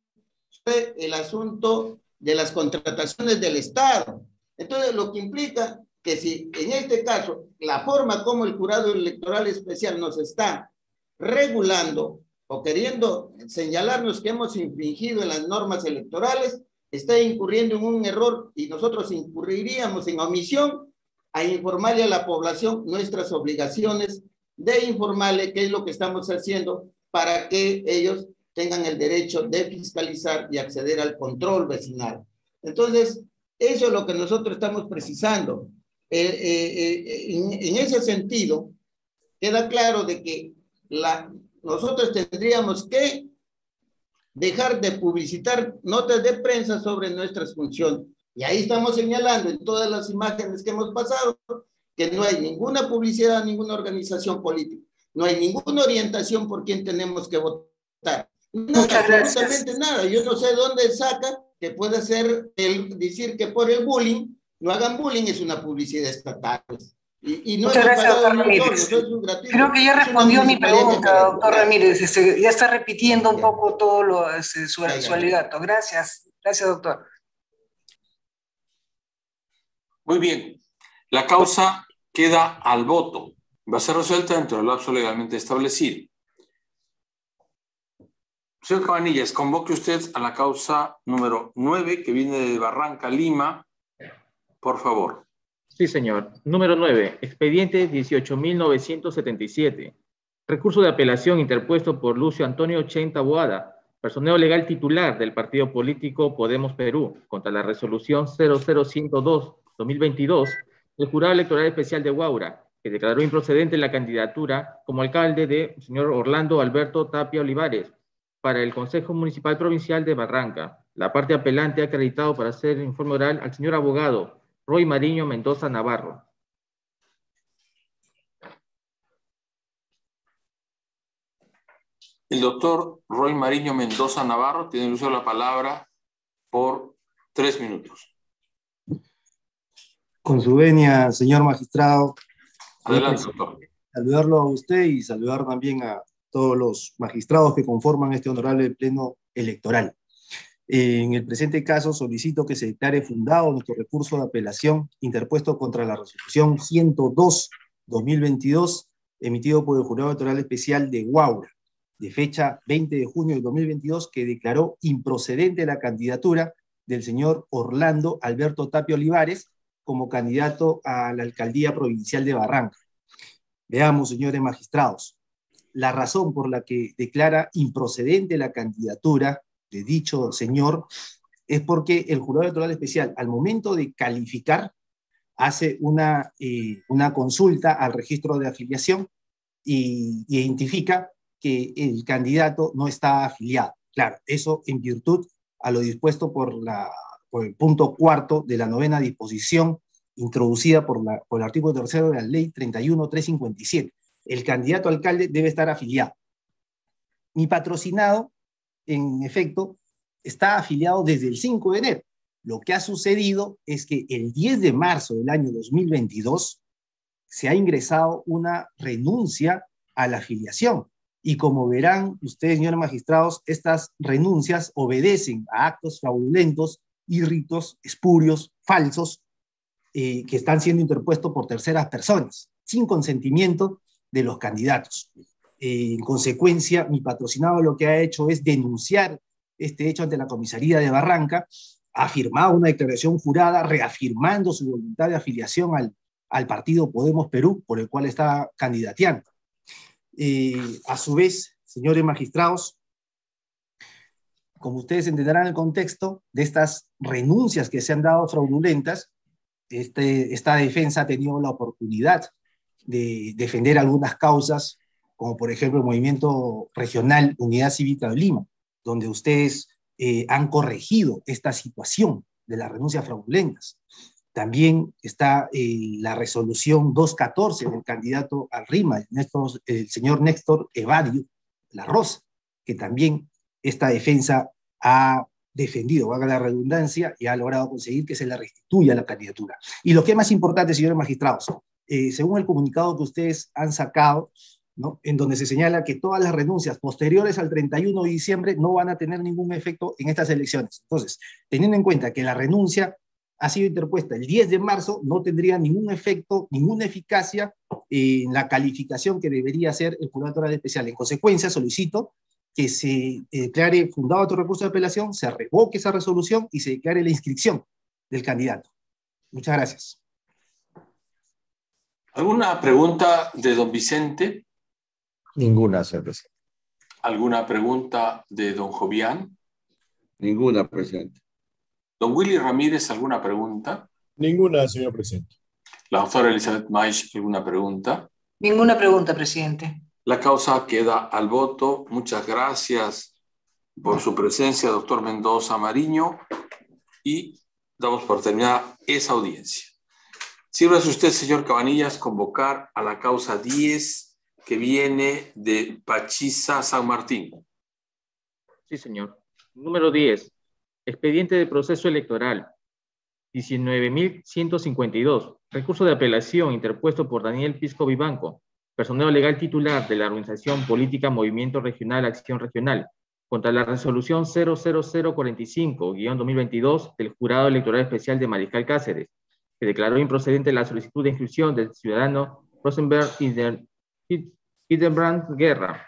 el asunto de las contrataciones del Estado. Entonces, lo que implica que si en este caso la forma como el jurado electoral especial nos está regulando o queriendo señalarnos que hemos infringido en las normas electorales, está incurriendo en un error y nosotros incurriríamos en omisión a informarle a la población nuestras obligaciones de informarle qué es lo que estamos haciendo para que ellos tengan el derecho de fiscalizar y acceder al control vecinal. Entonces, eso es lo que nosotros estamos precisando. Eh, eh, eh, en, ese sentido, queda claro de que nosotros tendríamos que dejar de publicitar notas de prensa sobre nuestras funciones. Y ahí estamos señalando en todas las imágenes que hemos pasado que no hay ninguna publicidad, ninguna organización política, no hay ninguna orientación por quién tenemos que votar. No, absolutamente nada. Yo no sé dónde saca que puede ser el decir que por el bullying, no hagan bullying, es una publicidad estatal. Y, y no Muchas gracias, doctor Ramírez. Creo que ya respondió mi pregunta, doctor Ramírez. Este, ya está repitiendo un poco todo lo, este, su, su alegato. Gracias. Gracias, doctor. Muy bien. La causa queda al voto. Va a ser resuelta dentro del lapso legalmente establecido. Señor Cabanillas, convoque usted a la causa número 9 que viene de Barranca, Lima. Por favor. Sí, señor. Número 9. Expediente 18.977. Recurso de apelación interpuesto por Lucio Antonio Chen Taboada, personero legal titular del partido político Podemos Perú, contra la resolución 00102-2022 del Jurado Electoral Especial de Huaura, que declaró improcedente la candidatura como alcalde de señor Orlando Alberto Tapia Olivares para el Consejo Municipal Provincial de Barranca. La parte apelante ha acreditado para hacer informe oral al señor abogado Roy Mariño Mendoza Navarro. El doctor Roy Mariño Mendoza Navarro tiene el uso de la palabra por tres minutos. Con su venia, señor magistrado. Adelante, doctor. Saludarlo a usted y saludar también a todos los magistrados que conforman este honorable pleno electoral. En el presente caso, solicito que se declare fundado nuestro recurso de apelación interpuesto contra la resolución 102-2022 emitido por el Jurado Electoral Especial de Guaura, de fecha 20 de junio de 2022, que declaró improcedente la candidatura del señor Orlando Alberto Tapio Olivares como candidato a la alcaldía provincial de Barranca. Veamos, señores magistrados, la razón por la que declara improcedente la candidatura de dicho señor es porque el jurado electoral especial, al momento de calificar, hace una, eh, una consulta al registro de afiliación y, y identifica que el candidato no está afiliado. Claro, eso en virtud a lo dispuesto por, la, por el punto cuarto de la novena disposición introducida por, la, por el artículo tercero de la ley 31357. El candidato alcalde debe estar afiliado. Mi patrocinado, en efecto, está afiliado desde el 5 de enero. Lo que ha sucedido es que el 10 de marzo del año 2022 se ha ingresado una renuncia a la afiliación. Y como verán ustedes, señores magistrados, estas renuncias obedecen a actos fraudulentos y ritos espurios, falsos, eh, que están siendo interpuestos por terceras personas, sin consentimiento de los candidatos. Eh, en consecuencia, mi patrocinado lo que ha hecho es denunciar este hecho ante la comisaría de Barranca, ha firmado una declaración jurada reafirmando su voluntad de afiliación al, al partido Podemos Perú, por el cual está candidateando. Eh, a su vez, señores magistrados, como ustedes entenderán el contexto de estas renuncias que se han dado fraudulentas, este, esta defensa ha tenido la oportunidad de defender algunas causas, como por ejemplo el movimiento regional Unidad Cívica de Lima, donde ustedes eh, han corregido esta situación de las renuncias fraudulentas. También está eh, la resolución 214 del candidato al RIMA, el señor Néstor Evadio La Rosa, que también esta defensa ha defendido, valga la redundancia, y ha logrado conseguir que se le restituya la candidatura. Y lo que es más importante, señores magistrados, eh, según el comunicado que ustedes han sacado, ¿no? en donde se señala que todas las renuncias posteriores al 31 de diciembre no van a tener ningún efecto en estas elecciones. Entonces, teniendo en cuenta que la renuncia ha sido interpuesta el 10 de marzo, no tendría ningún efecto, ninguna eficacia en la calificación que debería hacer el jurado especial. En consecuencia, solicito que se declare fundado otro recurso de apelación, se revoque esa resolución y se declare la inscripción del candidato. Muchas gracias. ¿Alguna pregunta de don Vicente? Ninguna, señor presidente. ¿Alguna pregunta de don Jovián? Ninguna, presidente. Don Willy Ramírez, ¿alguna pregunta? Ninguna, señor presidente. La doctora Elizabeth Maish, ¿alguna pregunta? Ninguna pregunta, presidente. La causa queda al voto. Muchas gracias por su presencia, doctor Mendoza Mariño, y damos por terminada esa audiencia. Sírvase usted, señor Cabanillas, convocar a la causa 10 que viene de Pachiza San Martín. Sí, señor. Número 10. Expediente de proceso electoral 19.152. Recurso de apelación interpuesto por Daniel Pisco Vivanco, personal legal titular de la organización política Movimiento Regional Acción Regional, contra la resolución 00045-2022 del Jurado Electoral Especial de Mariscal Cáceres, que declaró improcedente la solicitud de inscripción del ciudadano Rosenberg Hildenbrand Guerra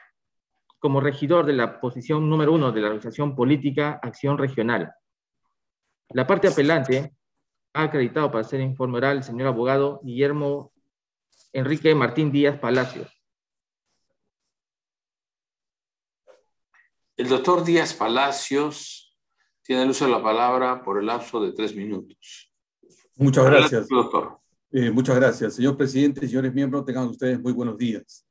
como regidor de la posición número uno de la organización política Acción Regional. La parte apelante ha acreditado para hacer informe oral el señor abogado Guillermo Enrique Martín Díaz Palacios. El doctor Díaz Palacios tiene el uso de la palabra por el lapso de tres minutos. Muchas gracias. Doctor. Eh, muchas gracias. Señor presidente, señores miembros, tengan ustedes muy buenos días.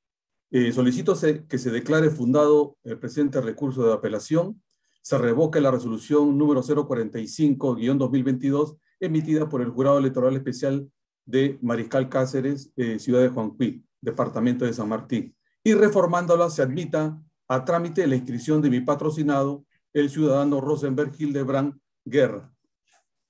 Eh, solicito se- que se declare fundado el presente recurso de apelación, se revoque la resolución número 045-2022 emitida por el Jurado Electoral Especial de Mariscal Cáceres, eh, Ciudad de Juanquí, Departamento de San Martín, y reformándola se admita a trámite la inscripción de mi patrocinado, el ciudadano Rosenberg Hildebrand Guerra.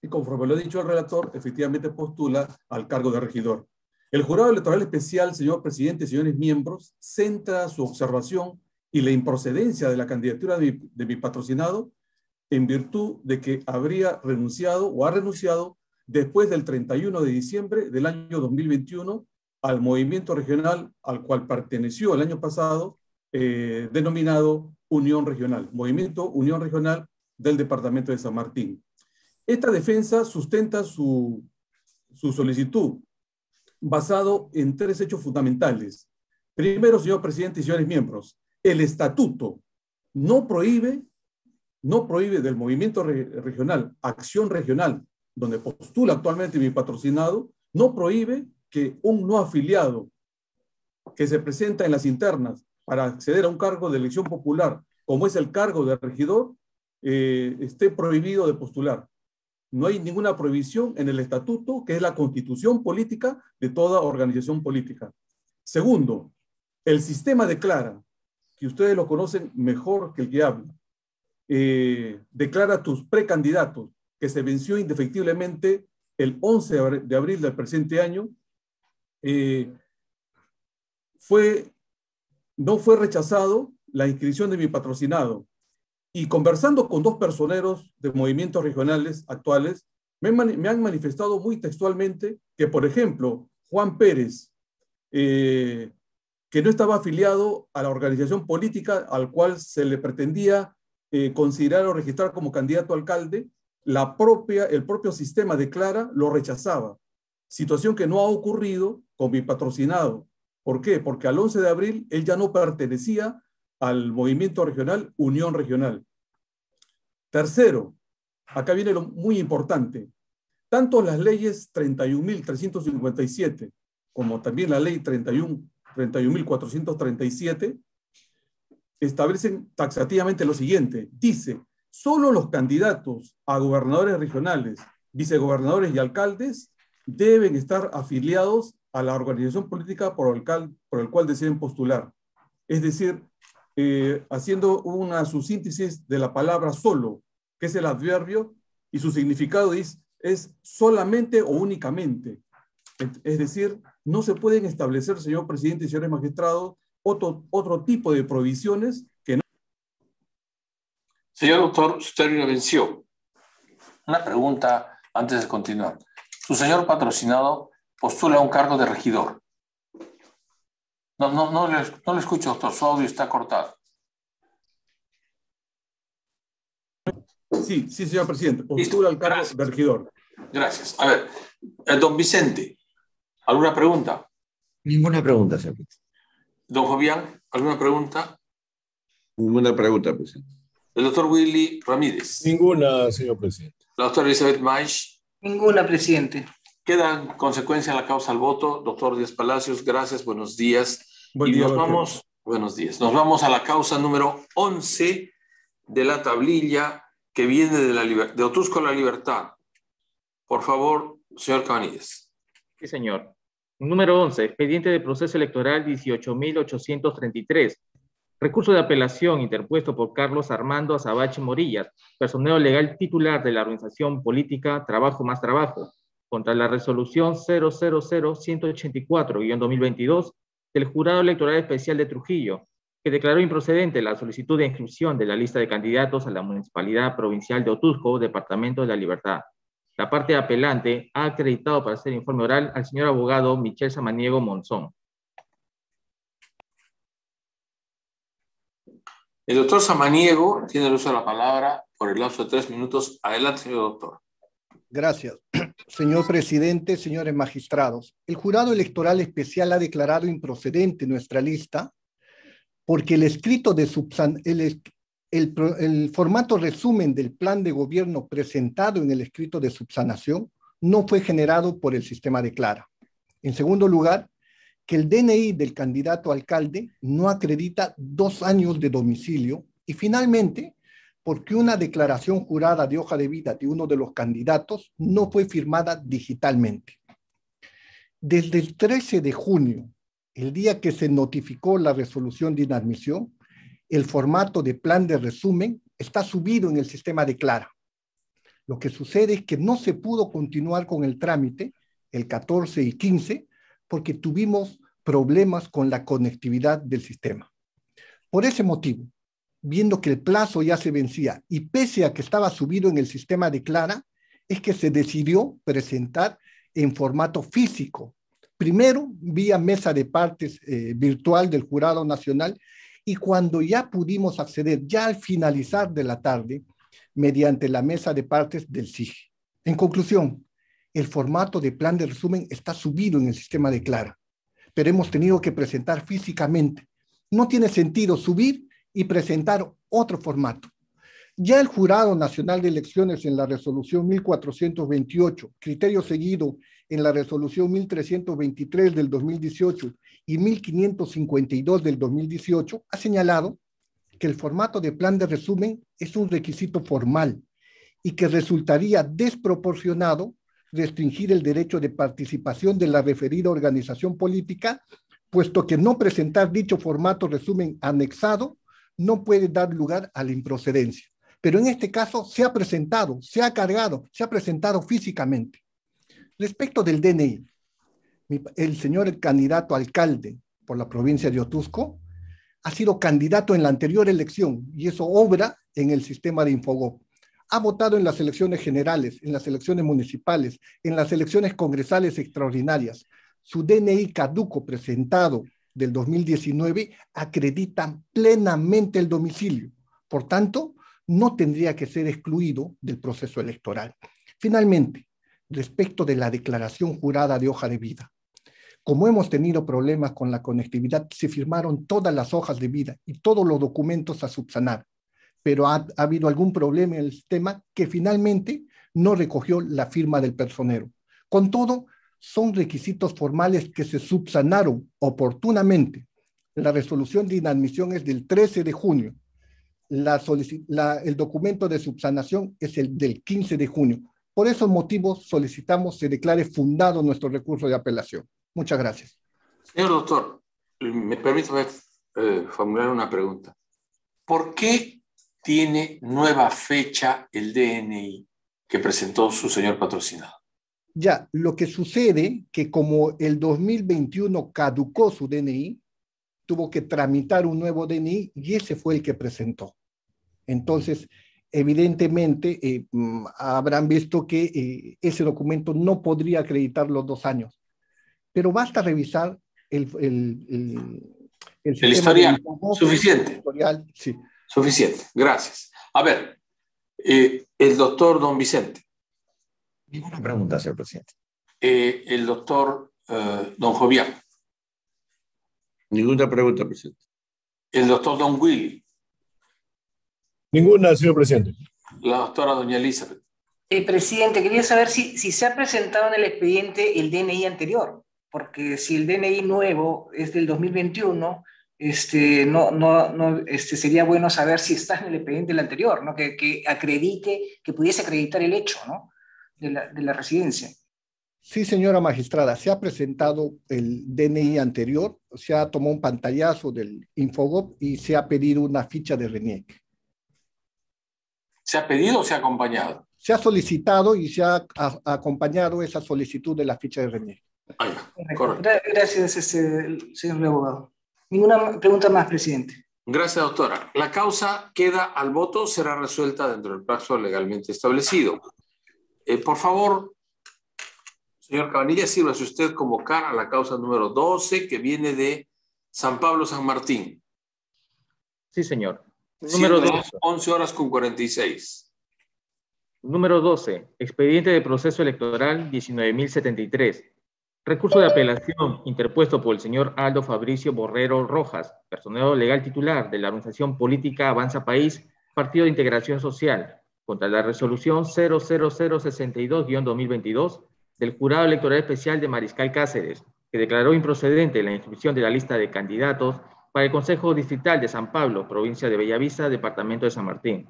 Y conforme lo ha dicho el relator, efectivamente postula al cargo de regidor. El jurado electoral especial, señor presidente, señores miembros, centra su observación y la improcedencia de la candidatura de de mi patrocinado en virtud de que habría renunciado o ha renunciado después del 31 de diciembre del año 2021 al movimiento regional al cual perteneció el año pasado, eh, denominado Unión Regional, Movimiento Unión Regional del Departamento de San Martín. Esta defensa sustenta su, su solicitud basado en tres hechos fundamentales. Primero, señor presidente y señores miembros, el estatuto no prohíbe, no prohíbe del movimiento re- regional, acción regional, donde postula actualmente mi patrocinado, no prohíbe que un no afiliado que se presenta en las internas para acceder a un cargo de elección popular, como es el cargo de regidor, eh, esté prohibido de postular. No hay ninguna prohibición en el estatuto, que es la constitución política de toda organización política. Segundo, el sistema declara, que ustedes lo conocen mejor que el que habla, eh, declara tus precandidatos, que se venció indefectiblemente el 11 de abri- de abril del presente año, eh, fue, no fue rechazado la inscripción de mi patrocinado. Y conversando con dos personeros de movimientos regionales actuales, me, han manifestado muy textualmente que, por ejemplo, Juan Pérez, eh, que no estaba afiliado a la organización política al cual se le pretendía eh, considerar o registrar como candidato alcalde, la propia, el propio sistema declara lo rechazaba. Situación que no ha ocurrido con mi patrocinado. ¿Por qué? Porque al 11 de abril él ya no pertenecía al movimiento regional Unión Regional. Tercero, acá viene lo muy importante. Tanto las leyes 31.357 como también la ley 31 31.437 establecen taxativamente lo siguiente. Dice, solo los candidatos a gobernadores regionales, vicegobernadores y alcaldes deben estar afiliados a la organización política por el, cual deseen postular. Es decir, eh, haciendo una subsíntesis de la palabra solo, que es el adverbio, y su significado es, es solamente o únicamente. Es decir, no se pueden establecer, señor presidente y señores magistrados, otro, otro tipo de provisiones. Señor doctor, su término venció. Una pregunta antes de continuar. Su señor patrocinado postula un cargo de regidor. No, no, no, le, no le escucho, doctor. Su audio está cortado. Sí, sí, señor presidente. Postula el cargo de regidor. Gracias. A ver, eh, don Vicente, ¿alguna pregunta? Ninguna pregunta, señor presidente. Don Jovián, ¿alguna pregunta? Ninguna pregunta, presidente. El doctor Willy Ramírez. Ninguna, señor presidente. La doctora Elizabeth Maish. Ninguna, presidente. Queda en consecuencia la causa al voto. Doctor Díaz Palacios, gracias, buenos días. Buen y día, nos doctor. vamos, buenos días. Nos vamos a la causa número 11 de la tablilla que viene de, la de Otusco La Libertad. Por favor, señor Cabanillas. Sí, señor. Número 11, expediente de proceso electoral 18.833. Recurso de apelación interpuesto por Carlos Armando Azabache Morillas, personal legal titular de la organización política Trabajo más Trabajo, contra la resolución 000-184-2022 del Jurado Electoral Especial de Trujillo, que declaró improcedente la solicitud de inscripción de la lista de candidatos a la Municipalidad Provincial de Otusco, Departamento de la Libertad. La parte apelante ha acreditado para hacer informe oral al señor abogado Michel Samaniego Monzón. El doctor Samaniego tiene el uso de la palabra por el lapso de tres minutos. Adelante, señor doctor. Gracias. Señor presidente, señores magistrados, el jurado electoral especial ha declarado improcedente nuestra lista porque el escrito de subsan el, el, formato resumen del plan de gobierno presentado en el escrito de subsanación no fue generado por el sistema de Clara. En segundo lugar, que el DNI del candidato alcalde no acredita dos años de domicilio y finalmente, porque una declaración jurada de hoja de vida de uno de los candidatos no fue firmada digitalmente. Desde el 13 de junio, el día que se notificó la resolución de inadmisión, el formato de plan de resumen está subido en el sistema de Clara. Lo que sucede es que no se pudo continuar con el trámite el 14 y 15 porque tuvimos problemas con la conectividad del sistema. Por ese motivo, viendo que el plazo ya se vencía y pese a que estaba subido en el sistema de Clara, es que se decidió presentar en formato físico. Primero, vía mesa de partes eh, virtual del Jurado Nacional y cuando ya pudimos acceder, ya al finalizar de la tarde, mediante la mesa de partes del SIG. En conclusión, el formato de plan de resumen está subido en el sistema de Clara, pero hemos tenido que presentar físicamente. No tiene sentido subir y presentar otro formato. Ya el Jurado Nacional de Elecciones en la resolución 1428, criterio seguido en la resolución 1323 del 2018 y 1552 del 2018, ha señalado que el formato de plan de resumen es un requisito formal y que resultaría desproporcionado restringir el derecho de participación de la referida organización política, puesto que no presentar dicho formato resumen anexado no puede dar lugar a la improcedencia. Pero en este caso se ha presentado, se ha cargado, se ha presentado físicamente. Respecto del DNI, el señor candidato alcalde por la provincia de Otusco ha sido candidato en la anterior elección y eso obra en el sistema de Infogop ha votado en las elecciones generales, en las elecciones municipales, en las elecciones congresales extraordinarias. Su DNI caduco presentado del 2019 acredita plenamente el domicilio. Por tanto, no tendría que ser excluido del proceso electoral. Finalmente, respecto de la declaración jurada de hoja de vida. Como hemos tenido problemas con la conectividad, se firmaron todas las hojas de vida y todos los documentos a subsanar pero ha, habido algún problema en el sistema que finalmente no recogió la firma del personero. Con todo, son requisitos formales que se subsanaron oportunamente. La resolución de inadmisión es del 13 de junio. el documento de subsanación es el del 15 de junio. Por esos motivos solicitamos se declare fundado nuestro recurso de apelación. Muchas gracias. Señor doctor, me permite eh, formular una pregunta. ¿Por qué tiene nueva fecha el DNI que presentó su señor patrocinado. Ya, lo que sucede que como el 2021 caducó su DNI, tuvo que tramitar un nuevo DNI y ese fue el que presentó. Entonces, evidentemente, eh, mm, habrán visto que eh, ese documento no podría acreditar los dos años. Pero basta revisar el, el, el, el historial. Suficiente. Historial, sí. Suficiente, gracias. A ver, eh, el doctor don Vicente. Ninguna pregunta, señor presidente. Eh, el doctor eh, don Jovián. Ninguna pregunta, presidente. El doctor don Willy. Ninguna, señor presidente. La doctora doña Elizabeth. presidente, quería saber si, si se ha presentado en el expediente el DNI anterior, porque si el DNI nuevo es del 2021 este, no, no, no, este, sería bueno saber si está en el expediente del anterior, ¿no? que, que acredite, que pudiese acreditar el hecho ¿no? de, la, de la residencia. Sí, señora magistrada, se ha presentado el DNI anterior, se ha tomado un pantallazo del Infogop y se ha pedido una ficha de RENIEC. ¿Se ha pedido o se ha acompañado? Se ha solicitado y se ha acompañado esa solicitud de la ficha de RENIEC. Gracias, este, señor abogado. Ninguna pregunta más, presidente. Gracias, doctora. La causa queda al voto, será resuelta dentro del plazo legalmente establecido. Eh, por favor, señor Cabanilla, sírvase usted convocar a la causa número 12 que viene de San Pablo San Martín. Sí, señor. Número 12. 11 horas con 46. Número 12. Expediente de proceso electoral 19.073. Recurso de apelación interpuesto por el señor Aldo Fabricio Borrero Rojas, personal legal titular de la organización política Avanza País, Partido de Integración Social, contra la resolución 00062-2022 del Jurado Electoral Especial de Mariscal Cáceres, que declaró improcedente la inscripción de la lista de candidatos para el Consejo Distrital de San Pablo, provincia de Bellavista, departamento de San Martín.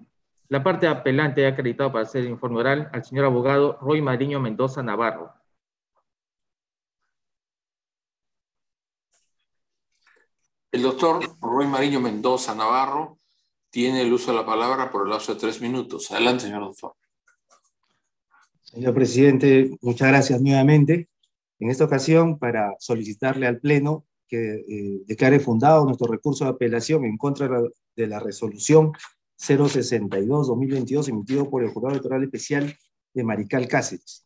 La parte apelante ha acreditado para hacer informe oral al señor abogado Roy Mariño Mendoza Navarro. El doctor Roy Mariño Mendoza Navarro tiene el uso de la palabra por el lapso de tres minutos. Adelante, señor doctor. Señor presidente, muchas gracias nuevamente. En esta ocasión, para solicitarle al Pleno que eh, declare fundado nuestro recurso de apelación en contra de la resolución 062-2022 emitido por el Jurado Electoral Especial de Marical Cáceres.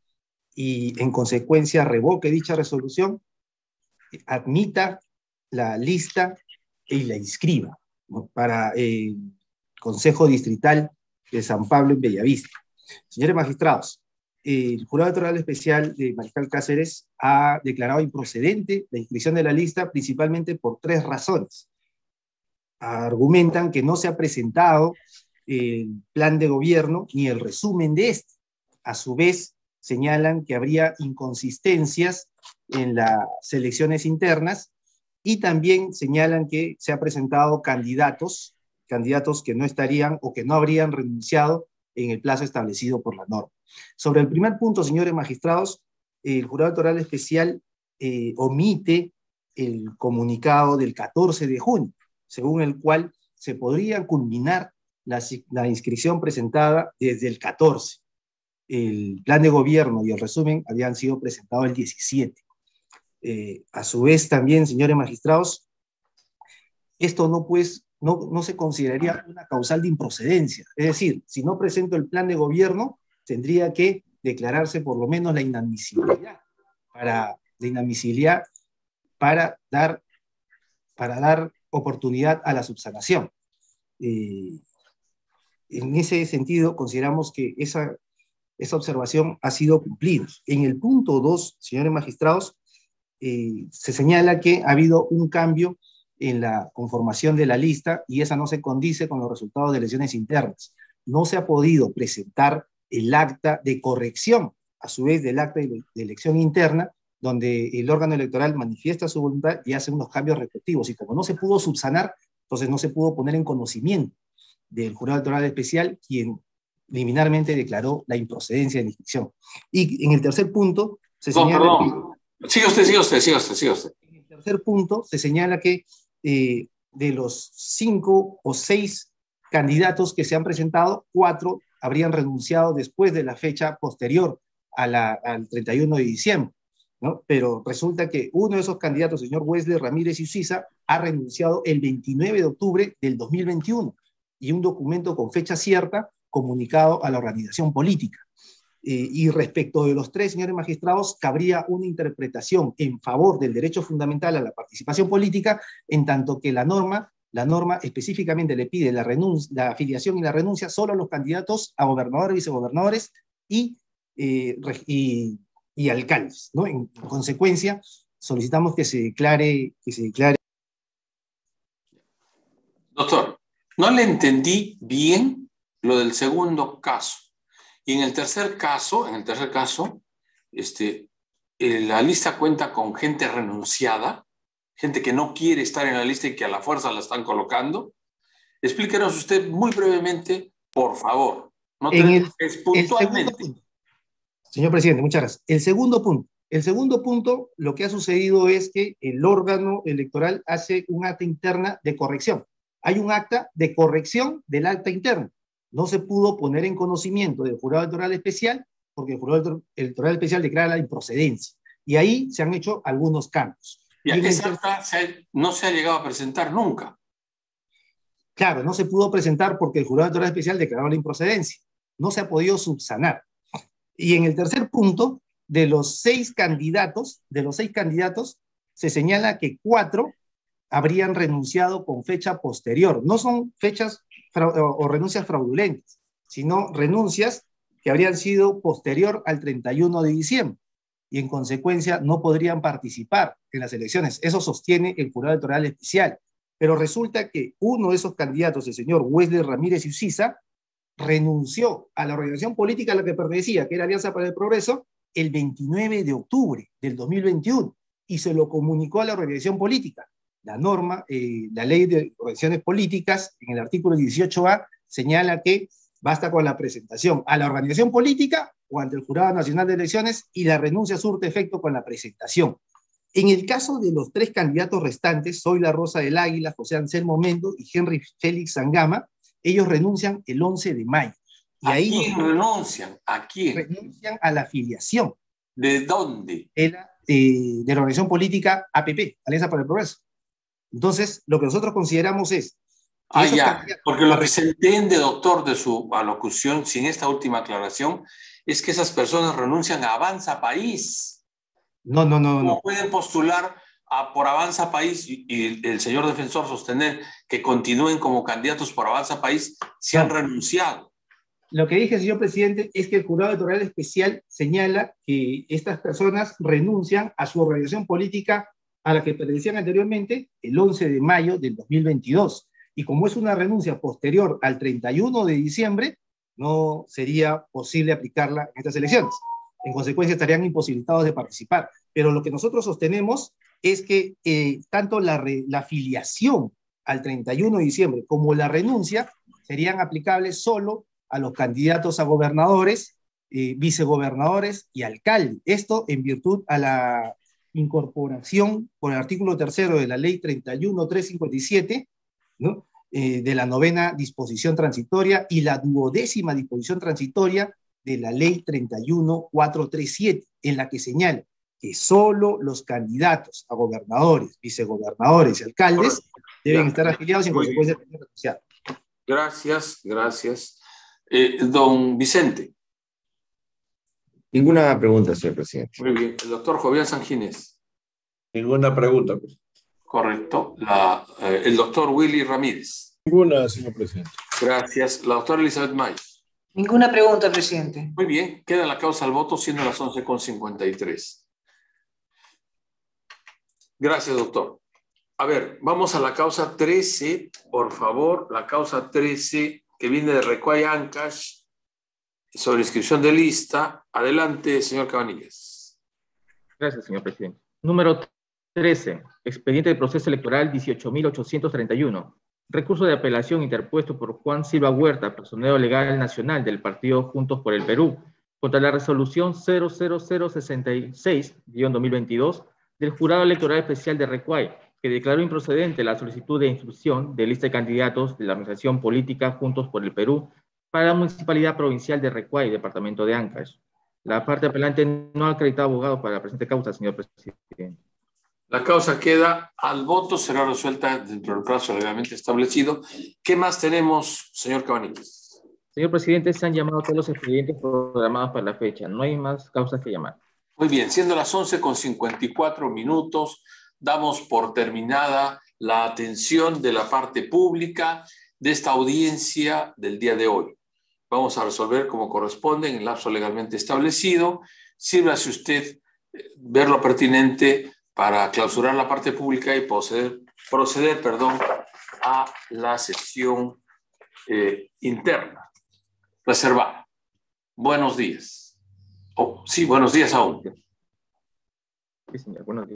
Y en consecuencia revoque dicha resolución, admita la lista y la inscriba para el Consejo Distrital de San Pablo en Bellavista. Señores magistrados, el Jurado Electoral Especial de Mariscal Cáceres ha declarado improcedente la inscripción de la lista principalmente por tres razones. Argumentan que no se ha presentado el plan de gobierno ni el resumen de este. A su vez, señalan que habría inconsistencias en las elecciones internas y también señalan que se ha presentado candidatos, candidatos que no estarían o que no habrían renunciado en el plazo establecido por la norma. Sobre el primer punto, señores magistrados, el jurado electoral especial eh, omite el comunicado del 14 de junio, según el cual se podría culminar la, la, inscripción presentada desde el 14. El plan de gobierno y el resumen habían sido presentados el 17. Eh, a su vez también, señores magistrados, esto no, pues, no, no se consideraría una causal de improcedencia. Es decir, si no presento el plan de gobierno, tendría que declararse por lo menos la inadmisibilidad para, la inadmisibilidad para dar, para dar oportunidad a la subsanación. Eh, en ese sentido, consideramos que esa, esa observación ha sido cumplida. En el punto 2, señores magistrados, eh, se señala que ha habido un cambio en la conformación de la lista y esa no se condice con los resultados de elecciones internas. No se ha podido presentar el acta de corrección, a su vez del acta de, elección interna, donde el órgano electoral manifiesta su voluntad y hace unos cambios respectivos. Y como no se pudo subsanar, entonces no se pudo poner en conocimiento del jurado electoral especial, quien liminarmente declaró la improcedencia de la inscripción. Y en el tercer punto se señala... Sigue usted, sigue usted, sigue usted, sigue usted. En el tercer punto se señala que eh, de los cinco o seis candidatos que se han presentado, cuatro habrían renunciado después de la fecha posterior a la, al 31 de diciembre. ¿no? Pero resulta que uno de esos candidatos, señor Wesley Ramírez Ucisa, ha renunciado el 29 de octubre del 2021 y un documento con fecha cierta comunicado a la organización política. Eh, y respecto de los tres señores magistrados, cabría una interpretación en favor del derecho fundamental a la participación política, en tanto que la norma, la norma específicamente le pide la, afiliación y la renuncia solo a los candidatos a gobernadores, vicegobernadores y, eh, y, y, alcaldes. ¿no? En consecuencia, solicitamos que se declare, que se declare. Doctor, no le entendí bien lo del segundo caso. Y en el tercer caso, en el tercer caso, este, eh, la lista cuenta con gente renunciada, gente que no quiere estar en la lista y que a la fuerza la están colocando. Explíquenos usted muy brevemente, por favor. No en el, es puntualmente. Señor presidente, muchas gracias. El segundo punto. El segundo punto, lo que ha sucedido es que el órgano electoral hace un acta interna de corrección. Hay un acta de corrección del acta interna no se pudo poner en conocimiento del jurado electoral especial porque el jurado electoral especial declara la improcedencia. Y ahí se han hecho algunos cambios. Y, y esa acta no se ha llegado a presentar nunca. Claro, no se pudo presentar porque el jurado electoral especial declaró la improcedencia. No se ha podido subsanar. Y en el tercer punto, de los seis candidatos, de los seis candidatos, se señala que cuatro habrían renunciado con fecha posterior. No son fechas o renuncias fraudulentas, sino renuncias que habrían sido posterior al 31 de diciembre y en consecuencia no podrían participar en las elecciones. Eso sostiene el jurado electoral especial. Pero resulta que uno de esos candidatos, el señor Wesley Ramírez Ucisa, renunció a la organización política a la que pertenecía, que era Alianza para el Progreso, el 29 de octubre del 2021 y se lo comunicó a la organización política. La norma, eh, la ley de organizaciones políticas, en el artículo 18A, señala que basta con la presentación a la organización política o ante el Jurado Nacional de Elecciones y la renuncia surte efecto con la presentación. En el caso de los tres candidatos restantes, Soy la Rosa del Águila, José Anselmo Mendo y Henry Félix Zangama, ellos renuncian el 11 de mayo. Y ¿A quién renuncian? ¿A quién? Renuncian a la afiliación. ¿De dónde? De la, eh, de la organización política APP, Alianza para el Progreso. Entonces, lo que nosotros consideramos es... Ah, ya, porque lo que se entiende, doctor, de su alocución, sin esta última aclaración, es que esas personas renuncian a Avanza País. No, no, no. No pueden postular a, por Avanza País y, y, el señor defensor sostener que continúen como candidatos por Avanza País si han renunciado. Lo que dije, señor presidente, es que el jurado electoral especial señala que estas personas renuncian a su organización política a la que pertenecían anteriormente el 11 de mayo del 2022. Y como es una renuncia posterior al 31 de diciembre, no sería posible aplicarla en estas elecciones. En consecuencia, estarían imposibilitados de participar. Pero lo que nosotros sostenemos es que eh, tanto la, afiliación al 31 de diciembre como la renuncia serían aplicables solo a los candidatos a gobernadores, eh, vicegobernadores y alcalde. Esto en virtud a la incorporación por el artículo tercero de la ley 31357, ¿no? Eh, de la novena disposición transitoria y la duodécima disposición transitoria de la ley 31437, en la que señala que solo los candidatos a gobernadores, vicegobernadores y alcaldes deben estar afiliados y en consecuencia renunciar. Gracias, gracias. Eh, don Vicente. Ninguna pregunta, señor presidente. Muy bien. El doctor Jovial Sanginés. Ninguna pregunta, pues. Correcto. La, eh, el doctor Willy Ramírez. Ninguna, señor presidente. Gracias. La doctora Elizabeth May. Ninguna pregunta, presidente. Muy bien. Queda la causa al voto siendo las 11.53. Gracias, doctor. A ver, vamos a la causa 13, por favor. La causa 13 que viene de Recuay Ancash sobre inscripción de lista. Adelante, señor Cabanillas. Gracias, señor presidente. Número 13. Expediente de proceso electoral 18.831. Recurso de apelación interpuesto por Juan Silva Huerta, personero legal nacional del partido Juntos por el Perú, contra la resolución 00066-2022 del Jurado Electoral Especial de Recuay, que declaró improcedente la solicitud de instrucción de lista de candidatos de la organización política Juntos por el Perú para la Municipalidad Provincial de Recuay, Departamento de Ancash. La parte apelante no ha acreditado abogado para la presente causa, señor presidente. La causa queda al voto, será resuelta dentro del plazo legalmente establecido. ¿Qué más tenemos, señor Cabanillas? Señor presidente, se han llamado todos los expedientes programados para la fecha. No hay más causas que llamar. Muy bien, siendo las 11 con 54 minutos, damos por terminada la atención de la parte pública de esta audiencia del día de hoy. Vamos a resolver como corresponde en el lapso legalmente establecido. Sírvase usted ver lo pertinente para clausurar la parte pública y proceder, proceder perdón, a la sesión eh, interna reservada. Buenos días. Oh, sí, buenos días aún. Sí, señor, buenos días.